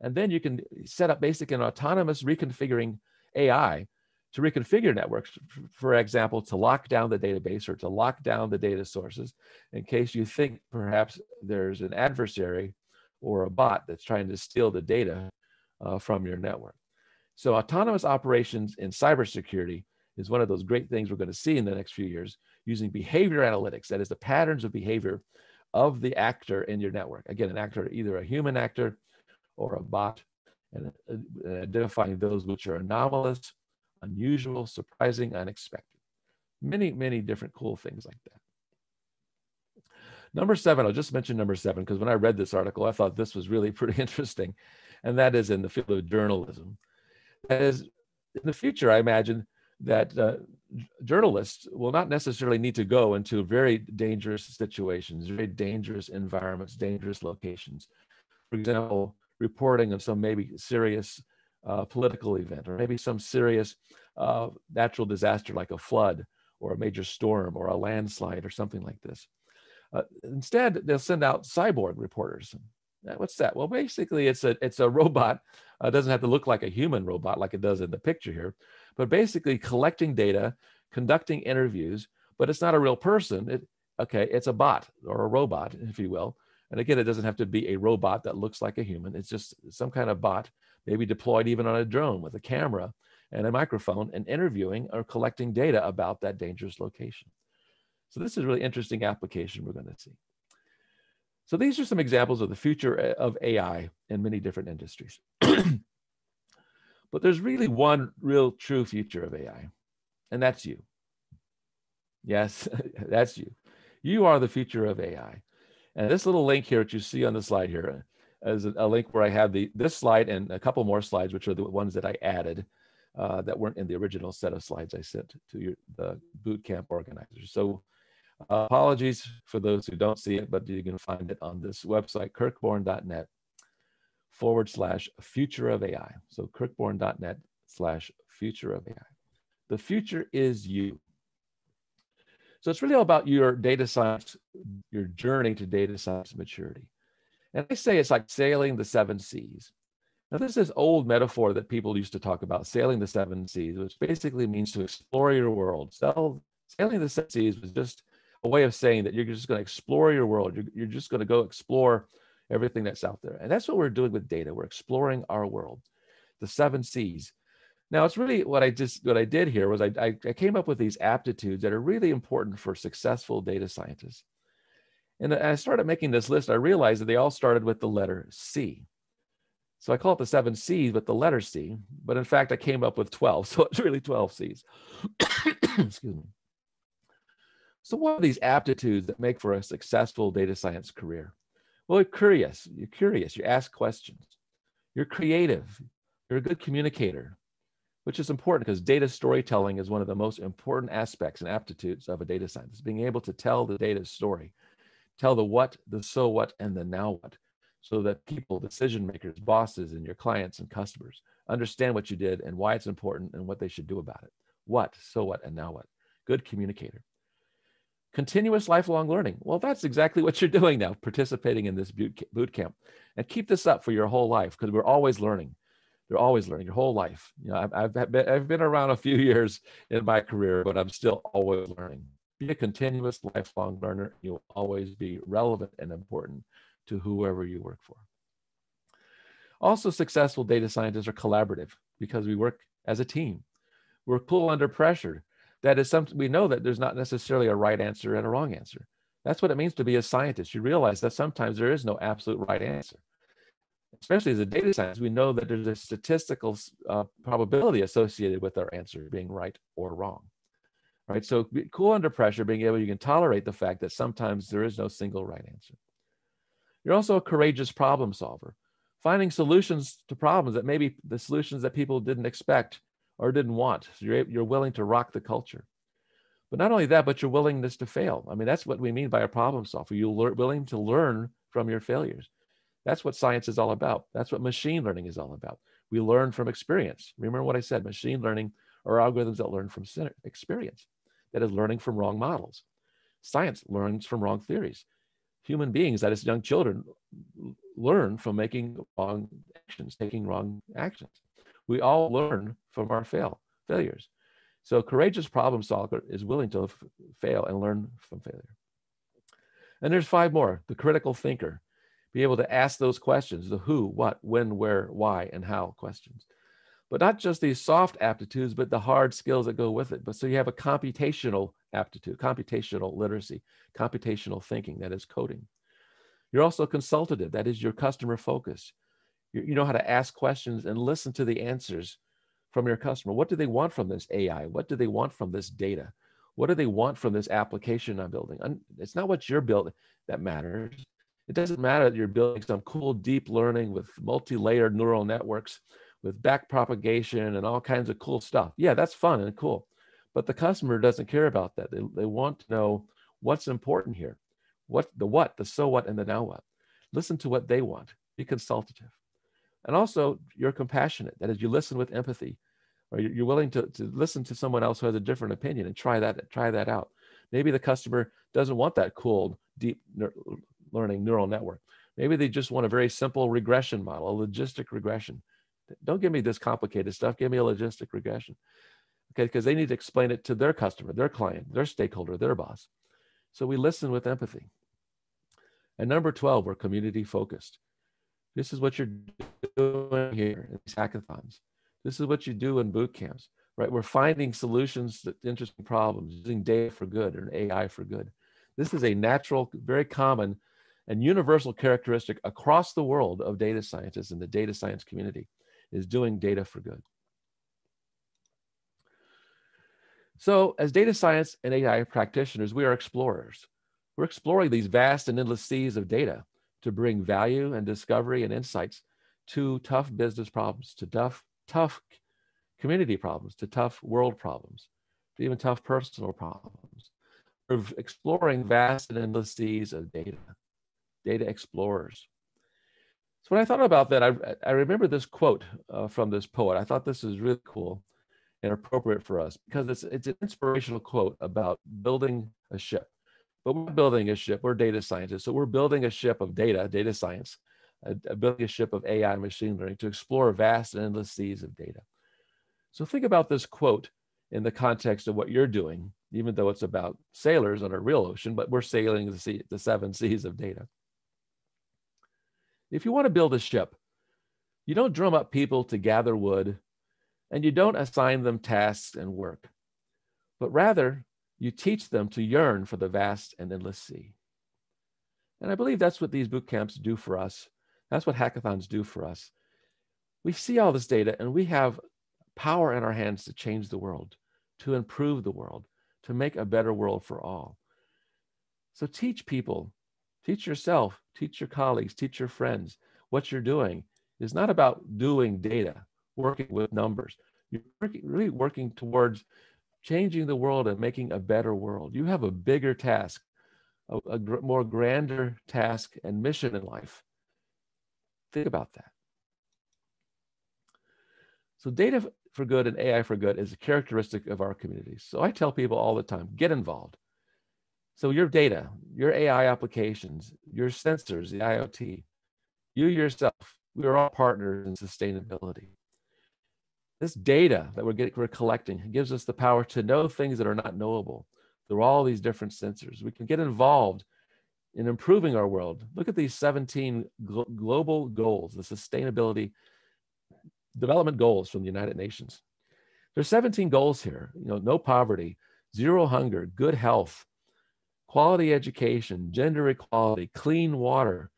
And then you can set up basic and autonomous reconfiguring AI to reconfigure networks, for example, to lock down the database or to lock down the data sources in case you think perhaps there's an adversary or a bot that's trying to steal the data uh, from your network. So autonomous operations in cybersecurity is one of those great things we're going to see in the next few years using behavior analytics, that is the patterns of behavior of the actor in your network. Again, an actor, either a human actor or a bot, and uh, identifying those which are anomalous, unusual, surprising, unexpected. Many, many different cool things like that. Number seven, I'll just mention number seven because when I read this article, I thought this was really pretty interesting, and that is in the field of journalism. That is, in the future, I imagine that uh, journalists will not necessarily need to go into very dangerous situations, very dangerous environments, dangerous locations. For example, reporting of some maybe serious uh, political event or maybe some serious uh, natural disaster like a flood or a major storm or a landslide or something like this. Uh, instead, they'll send out cyborg reporters. What's that? Well, basically, it's a it's a robot. Uh, it doesn't have to look like a human robot like it does in the picture here, but basically collecting data, conducting interviews, but it's not a real person. It, okay, it's a bot or a robot, if you will. And again, it doesn't have to be a robot that looks like a human. It's just some kind of bot, maybe deployed even on a drone with a camera and a microphone and interviewing or collecting data about that dangerous location. So this is a really interesting application we're going to see. So these are some examples of the future eh, of AI in many different industries. But there's really one real true future of AI, and that's you. Yes, that's you. You are the future of AI. And this little link here that you see on the slide here is a link where I have the this slide and a couple more slides, which are the ones that I added uh, that weren't in the original set of slides I sent to your, the boot camp organizers. So uh, apologies for those who don't see it, but you can find it on this website, kirkborne.net forward slash future of AI. So kirkborne.net slash future of AI. The future is you. So it's really all about your data science, your journey to data science maturity. And I say it's like sailing the seven seas. Now, this is old metaphor that people used to talk about, sailing the seven seas, which basically means to explore your world. So, sailing the seven seas was just a way of saying that you're just going to explore your world. You're, you're just going to go explore everything that's out there. And that's what we're doing with data. We're exploring our world. the seven seas. Now it's really what I just what I did here was I, I, I came up with these aptitudes that are really important for successful data scientists. And I started making this list. I realized that they all started with the letter C. So I call it the seven C's with the letter C, but in fact, I came up with 12. So it's really 12 C's. Excuse me. So, what are these aptitudes that make for a successful data science career? Well, you're curious. You're curious. You ask questions. You're creative. You're a good communicator, which is important because data storytelling is one of the most important aspects and aptitudes of a data scientist. Being able to tell the data story, tell the what, the so what, and the now what, so that people, decision makers, bosses, and your clients and customers understand what you did and why it's important and what they should do about it. What, so what, and now what. Good communicator. Continuous lifelong learning. Well, that's exactly what you're doing now, participating in this boot camp. And keep this up for your whole life because we're always learning. You're always learning your whole life. You know, I've, I've, been, I've been around a few years in my career, but I'm still always learning. Be a continuous lifelong learner. You'll always be relevant and important to whoever you work for. Also, successful data scientists are collaborative because we work as a team. We're cool under pressure that is something we know that there's not necessarily a right answer and a wrong answer. That's what it means to be a scientist. You realize that sometimes there is no absolute right answer. Especially as a data scientist, we know that there's a statistical uh, probability associated with our answer being right or wrong. Right. So cool under pressure, being able you can tolerate the fact that sometimes there is no single right answer. You're also a courageous problem solver, finding solutions to problems that maybe the solutions that people didn't expect or didn't want. So you're, you're willing to rock the culture. But not only that, but your willingness to fail. I mean, that's what we mean by a problem solver. You're willing to learn from your failures. That's what science is all about. That's what machine learning is all about. We learn from experience. Remember what I said machine learning are algorithms that learn from experience, that is, learning from wrong models. Science learns from wrong theories. Human beings, that is, young children, learn from making wrong actions, taking wrong actions. We all learn from our fail failures. So courageous problem solver is willing to f- fail and learn from failure. And there's five more. The critical thinker, be able to ask those questions, the who, what, when, where, why, and how questions. But not just these soft aptitudes, but the hard skills that go with it. But so you have a computational aptitude, computational literacy, computational thinking, that is coding. You're also consultative, that is your customer focus you, you know how to ask questions and listen to the answers from your customer. What do they want from this AI? What do they want from this data? What do they want from this application I'm building? It's not what you're building that matters. It doesn't matter that you're building some cool deep learning with multi-layered neural networks with back propagation and all kinds of cool stuff. Yeah, that's fun and cool. But the customer doesn't care about that. They, they want to know what's important here. What the what, the so what, and the now what. Listen to what they want. Be consultative. And also, you're compassionate. That is, you listen with empathy, or you're willing to, to listen to someone else who has a different opinion and try that try that out. Maybe the customer doesn't want that cool, deep learning neural network. Maybe they just want a very simple regression model, a logistic regression. Don't give me this complicated stuff. Give me a logistic regression. Okay, because they need to explain it to their customer, their client, their stakeholder, their boss. So we listen with empathy. And number 12, we're community focused. This is what you're doing here in these hackathons. This is what you do in boot camps, right? We're finding solutions to interesting problems using data for good and AI for good. This is a natural, very common and universal characteristic across the world of data scientists and the data science community is doing data for good. So as data science and AI practitioners, we are explorers. We're exploring these vast and endless seas of data to bring value and discovery and insights to tough business problems, to tough, tough community problems, to tough world problems, to even tough personal problems. We're exploring vast and endless seas of data, data explorers. So when I thought about that, I, I remember this quote uh, from this poet. I thought this is really cool and appropriate for us because it's, it's an inspirational quote about building a ship. But we're building a ship. We're data scientists. So we're building a ship of data, data science, a, a building a ship of AI and machine learning to explore vast and endless seas of data. So think about this quote in the context of what you're doing, even though it's about sailors on a real ocean, but we're sailing the, sea, the seven seas of data. If you want to build a ship, You don't drum up people to gather wood, and you don't assign them tasks and work, but rather you teach them to yearn for the vast and endless sea. And I believe that's what these boot camps do for us. That's what hackathons do for us. We see all this data and we have power in our hands to change the world, to improve the world, to make a better world for all. So teach people, teach yourself, teach your colleagues, teach your friends what you're doing is not about doing data, working with numbers. You're really working towards changing the world and making a better world. You have a bigger task, a, a gr- more grander task and mission in life. Think about that. So, data for good and AI for good is a characteristic of our communities. So, I tell people all the time get involved. So, your data, your AI applications, your sensors, the IoT, you yourself, we are all partners in sustainability this data that we're getting, we're collecting gives us the power to know things that are not knowable through all these different sensors. We can get involved in improving our world. Look at these 17 gl- global goals, the sustainability development goals from the United Nations. There's 17 goals here. You know, no poverty, zero hunger, good health, quality education, gender equality, clean water,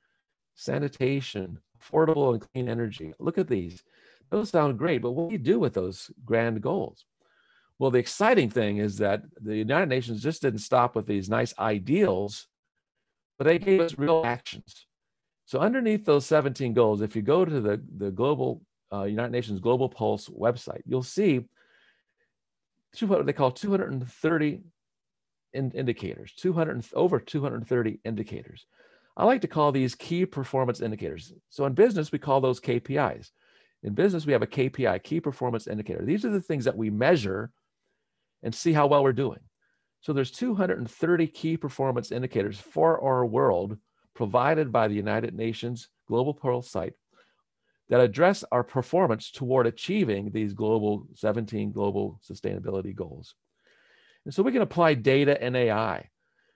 sanitation, affordable and clean energy. Look at these. Those sound great, but what do you do with those grand goals? Well, the exciting thing is that the United Nations just didn't stop with these nice ideals, but they gave us real actions. So underneath those 17 goals, if you go to the, the global uh, United Nations Global Pulse website, you'll see two, what they call 230 in, indicators, 200 over 230 indicators. I like to call these key performance indicators. So in business, we call those KPIs. In business, we have a KPI, key performance indicator. These are the things that we measure and see how well we're doing. So there's 230 key performance indicators for our world provided by the United Nations Global Pulse site that address our performance toward achieving these global 17 global sustainability goals. And so we can apply data and AI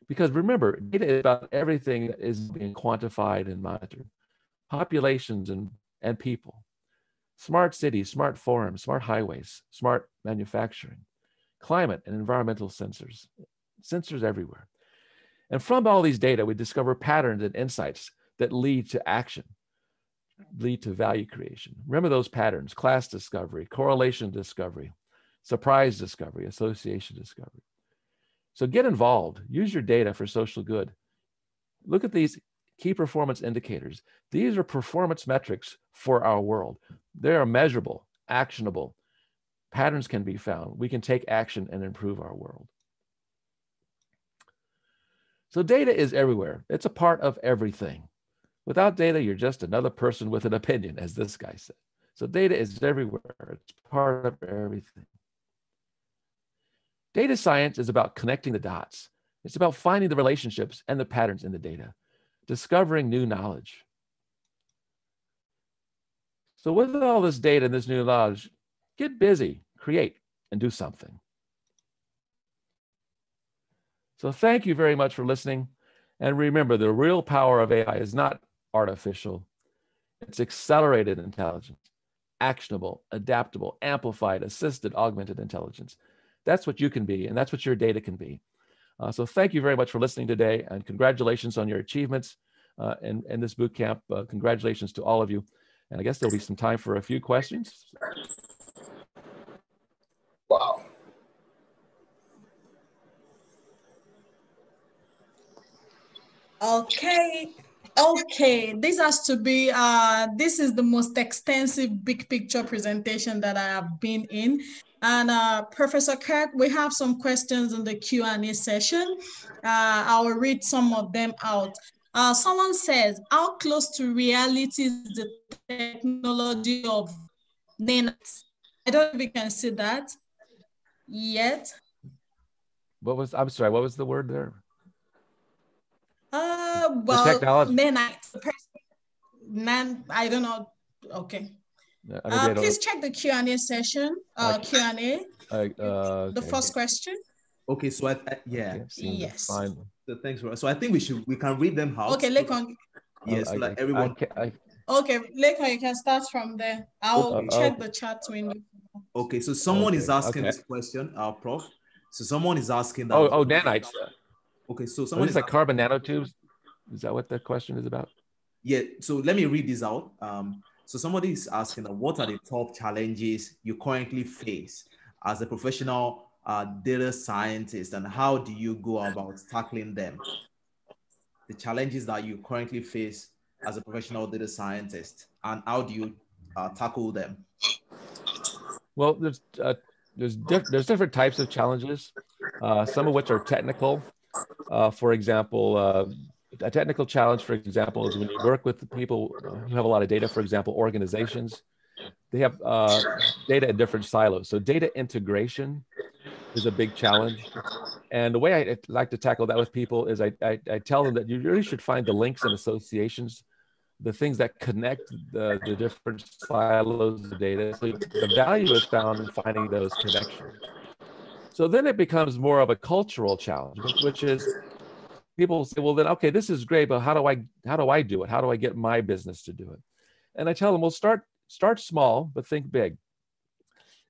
because remember, data is about everything that is being quantified and monitored, populations and, and people smart cities, smart forums, smart highways, smart manufacturing, climate and environmental sensors, sensors everywhere. And from all these data, we discover patterns and insights that lead to action, lead to value creation. Remember those patterns class discovery, correlation discovery, surprise discovery, association discovery. So get involved, use your data for social good. Look at these key performance indicators. These are performance metrics for our world. They are measurable, actionable. Patterns can be found. We can take action and improve our world. So data is everywhere. It's a part of everything. Without data, you're just another person with an opinion, as this guy said. So data is everywhere. It's part of everything. Data science is about connecting the dots. It's about finding the relationships and the patterns in the data discovering new knowledge. So, with all this data and this new knowledge, get busy, create, and do something. So, thank you very much for listening. And remember, the real power of AI is not artificial, it's accelerated intelligence, actionable, adaptable, amplified, assisted, augmented intelligence. That's what you can be, and that's what your data can be. Uh, so thank you very much for listening today and congratulations on your achievements uh, in, in this boot camp. Uh, congratulations to all of you. And I guess there'll be some time for a few questions. Wow. Okay. Okay, this has to be, uh, this is the most extensive big picture presentation that I have been in. And uh, Professor Kirk, we have some questions in the Q&A session. Uh, I will read some of them out. Uh, someone says, how close to reality is the technology of nanites? I don't know if we can see that yet. What was, I'm sorry, what was the word there? Uh, well, the technology. nanites. Nan, I don't know. Okay. Uh, please check the Q&A session, uh, Q&A, uh, uh, the first question. Okay, so I, I yeah. Yes. Fine. So thanks, for So I think we should we can read them out. Okay, Lekon. Yes, so like everyone. I, I, Okay, Leka, you can start from there. I'll Okay. check the chat window. Okay, so someone is asking okay. this question, uh, Prof. So someone is asking that. Oh, oh, nanites. Okay, so So someone it's is like carbon nanotubes. Is that what the question is about? Yeah, so let me read this out. Um, so somebody is asking what are the top challenges you currently face as a professional uh, data scientist, and how do you go about tackling them? The challenges that you currently face as a professional data scientist, and how do you uh, tackle them? Well, there's uh, there's diff- there's different types of challenges, uh, some of which are technical. Uh, for example, uh, a technical challenge, for example, is when you work with people who have a lot of data. For example, organizations, they have uh, data in different silos. So data integration is a big challenge. And the way I like to tackle that with people is I, I, I tell them that you really should find the links and associations the things that connect the, the different silos of data. So the value is found in finding those connections. So then it becomes more of a cultural challenge, which, which is people say, well, then, okay, this is great, but how do I how do I do it? How do I get my business to do it? And I tell them, well, start start small, but think big.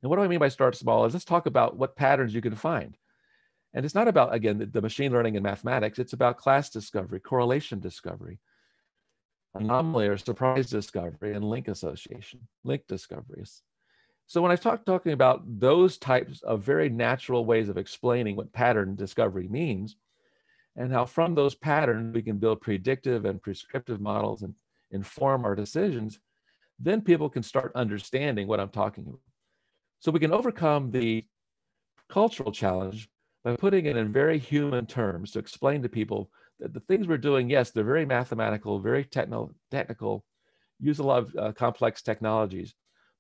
And what do I mean by start small? Is let's talk about what patterns you can find. And it's not about, again, the, the machine learning and mathematics. It's about class discovery, correlation discovery, anomaly or surprise discovery, and link association, link discoveries. So when I talk talking about those types of very natural ways of explaining what pattern discovery means, and how from those patterns we can build predictive and prescriptive models and inform our decisions, then people can start understanding what I'm talking about. So we can overcome the cultural challenge by putting it in very human terms to explain to people that the things we're doing, yes, they're very mathematical, very techno- technical, use a lot of uh, complex technologies,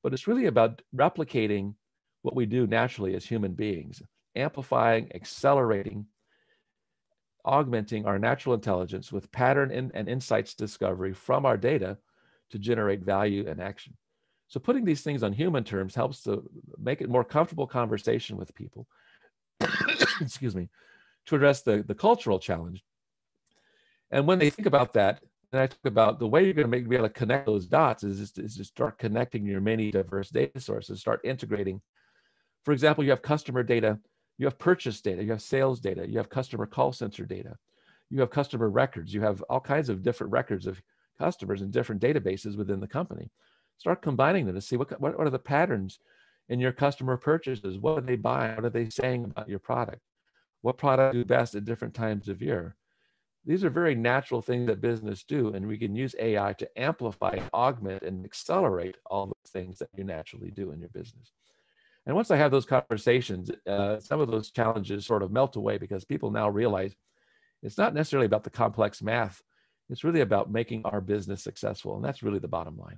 but it's really about replicating what we do naturally as human beings, amplifying, accelerating, augmenting our natural intelligence with pattern in, and insights discovery from our data to generate value and action. So putting these things on human terms helps to make it more comfortable conversation with people. Excuse me, to address the, the cultural challenge. And when they think about that, and I talk about the way you're going to make, be able to connect those dots is just, is to start connecting your many diverse data sources, start integrating. For example, you have customer data, you have purchase data, you have sales data, you have customer call center data, you have customer records, you have all kinds of different records of customers in different databases within the company. Start combining them to see what, what, what are the patterns in your customer purchases? What are they buying? What are they saying about your product? What product do best at different times of year? These are very natural things that business do, and we can use AI to amplify, augment, and accelerate all the things that you naturally do in your business. And once I have those conversations, uh, some of those challenges sort of melt away because people now realize it's not necessarily about the complex math. It's really about making our business successful. And that's really the bottom line.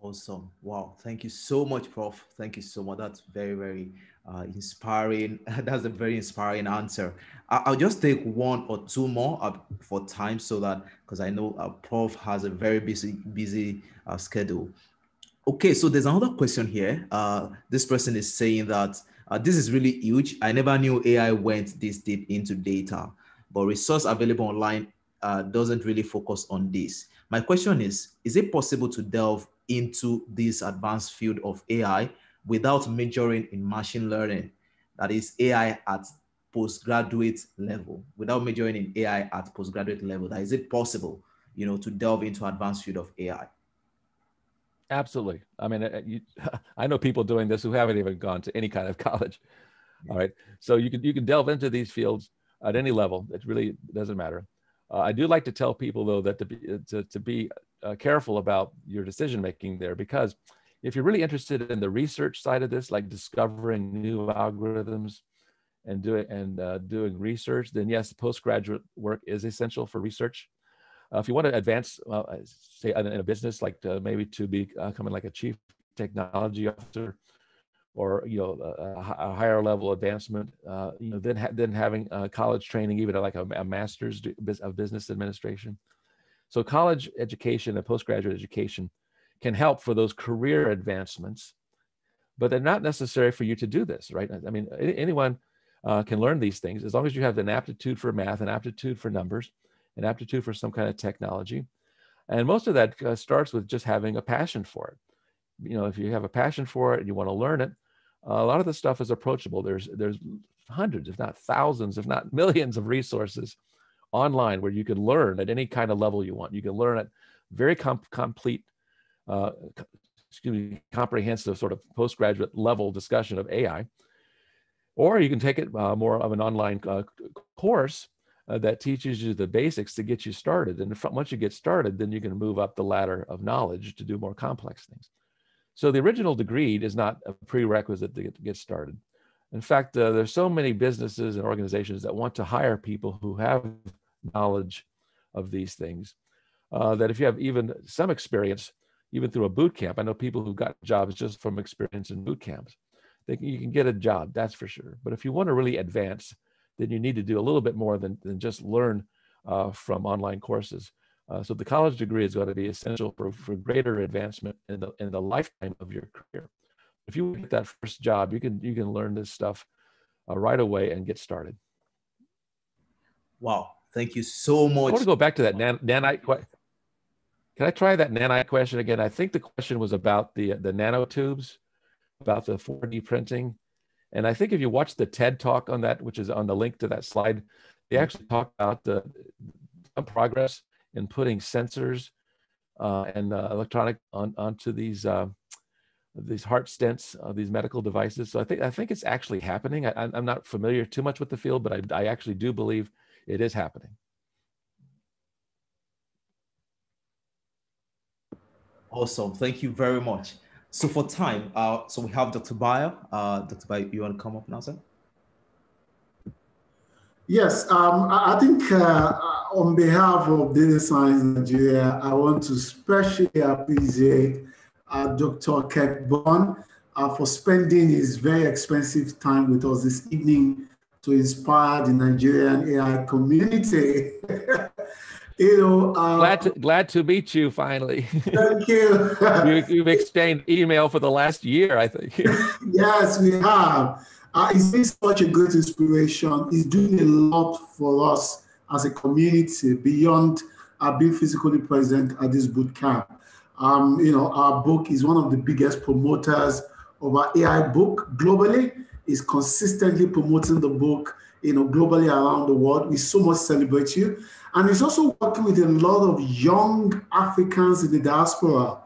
Awesome. Wow. Thank you so much, Prof. Thank you so much. That's very, very uh, inspiring. That's a very inspiring answer. I- will just take one or two more for time so that, because I know uh, Prof has a very busy, busy uh, schedule. Okay, so there's another question here. Uh, this person is saying that uh, this is really huge. I never knew AI went this deep into data, but resource available online uh, doesn't really focus on this. My question is, is it possible to delve into this advanced field of AI without majoring in machine learning, that is AI at postgraduate level, without majoring in AI at postgraduate level, that is it possible, you know, to delve into advanced field of AI? Absolutely. I mean, uh, you, I know people doing this who haven't even gone to any kind of college. All right. So you can you can delve into these fields at any level. It really doesn't matter. Uh, I do like to tell people though that to be to, to be uh, careful about your decision making there because if you're really interested in the research side of this, like discovering new algorithms and doing and uh, doing research, then yes, postgraduate work is essential for research. Uh, if you want to advance, uh, say in a business, like to, maybe to be uh, becoming like a chief technology officer, or you know a, a higher level advancement, uh, you know then ha- then having college training, even like a, a master's of business administration. So college education and postgraduate education can help for those career advancements, but they're not necessary for you to do this, right? I mean, anyone uh, can learn these things as long as you have an aptitude for math, an aptitude for numbers, an aptitude for some kind of technology. And most of that uh, starts with just having a passion for it. You know, if you have a passion for it and you want to learn it, uh, a lot of the stuff is approachable. There's there's hundreds, if not thousands, if not millions of resources online where you can learn at any kind of level you want. You can learn at very com- complete, uh, excuse me, comprehensive sort of postgraduate level discussion of AI, or you can take it uh, more of an online uh, course uh, that teaches you the basics to get you started. And once you get started, then you can move up the ladder of knowledge to do more complex things. So the original degree is not a prerequisite to get, to get started. In fact, uh, there's so many businesses and organizations that want to hire people who have knowledge of these things uh, that if you have even some experience, even through a boot camp, I know people who got jobs just from experience in boot camps. They can, you can get a job, that's for sure. But if you want to really advance, then you need to do a little bit more than, than just learn uh, from online courses. Uh, so the college degree is going to be essential for, for greater advancement in the in the lifetime of your career. If you get that first job, you can you can learn this stuff uh, right away and get started. Wow, thank you so much. I want to go back to that nan- nanite. Can I try that nanite question again? I think the question was about the the nanotubes, about the 4D printing, and I think if you watch the TED talk on that, which is on the link to that slide, they actually talk about the some progress in putting sensors uh, and uh, electronic on, onto these uh, these heart stents, uh, these medical devices. So I think I think it's actually happening. I, am not familiar too much with the field, but I, I actually do believe it is happening. Awesome. Thank you very much. So for time, uh, so we have Dr. Bayo. Uh, Dr. Bayo, you want to come up now, sir? Yes, um, I think uh, on behalf of Data Science Nigeria, I want to especially appreciate uh, Dr. Kirk Borne uh, for spending his very expensive time with us this evening to inspire the Nigerian AI community. you know, uh, glad to glad to meet you finally. Thank you. you. have exchanged email for the last year, I think. yes, we have. Uh, it's been such a great inspiration. It's doing a lot for us as a community beyond uh, being physically present at this boot camp. Um, you know, our book is one of the biggest promoters of our AI book globally. Is consistently promoting the book, you know, globally around the world. We so much celebrate you, and it's also working with a lot of young Africans in the diaspora.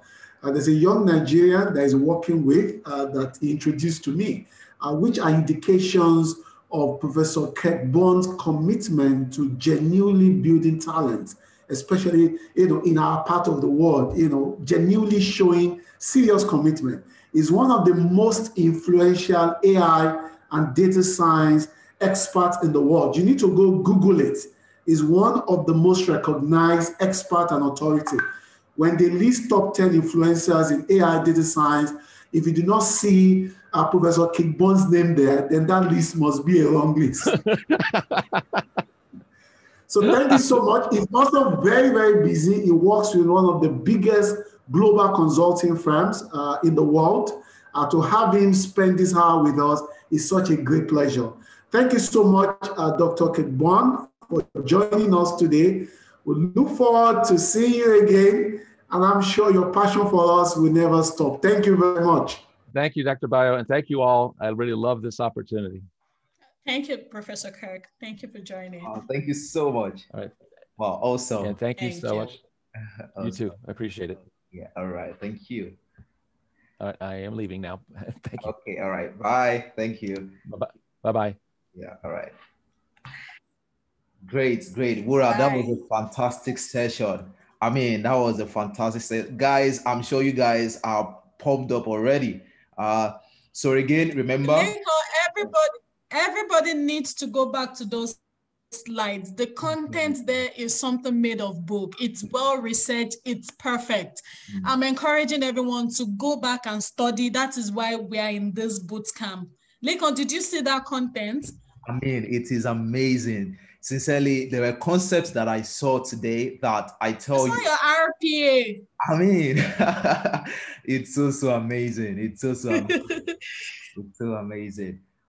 Uh, there's a young Nigerian that is working with uh, that he introduced to me, uh, which are indications of Professor Kirk Borne's commitment to genuinely building talent, especially you know in our part of the world, you know, genuinely showing serious commitment. Is one of the most influential AI and data science experts in the world. You need to go Google it. Is one of the most recognized expert and authority. When they list top 10 influencers in AI data science, if you do not see uh, Professor Kirk name there, then that list must be a wrong list. so thank you so much. He's also very, very busy. He works with one of the biggest global consulting firms uh, in the world. Uh, to have him spend this hour with us is such a great pleasure. Thank you so much, uh, Dr. Kirk for joining us today. We look forward to seeing you again, and I'm sure your passion for us will never stop. Thank you very much. Thank you, Dr. Bayo, and thank you all. I really love this opportunity. Thank you, Professor Kirk. Thank you for joining. Oh, thank you so much. All right. Well, also. And thank you thank so you. much. awesome. You too. I appreciate it. Yeah. All right. Thank you. All right, I am leaving now. thank you. Okay. All right. Bye. Thank you. Bye-bye. Bye bye. Yeah. All right. Great. Great. Wura, that was a fantastic session. I mean, that was a fantastic session. Guys, I'm sure you guys are pumped up already. Uh, so again, remember. Everybody, everybody needs to go back to those slides. The content mm-hmm. there is something made of book. It's well researched. It's perfect. Mm-hmm. I'm encouraging everyone to go back and study. That is why we are in this boot camp. Lincoln, did you see that content? I mean, it is amazing. Sincerely, there were concepts that I saw today that I tell you. your RPA. I mean, it's so so amazing. It's so so amazing. it's so amazing.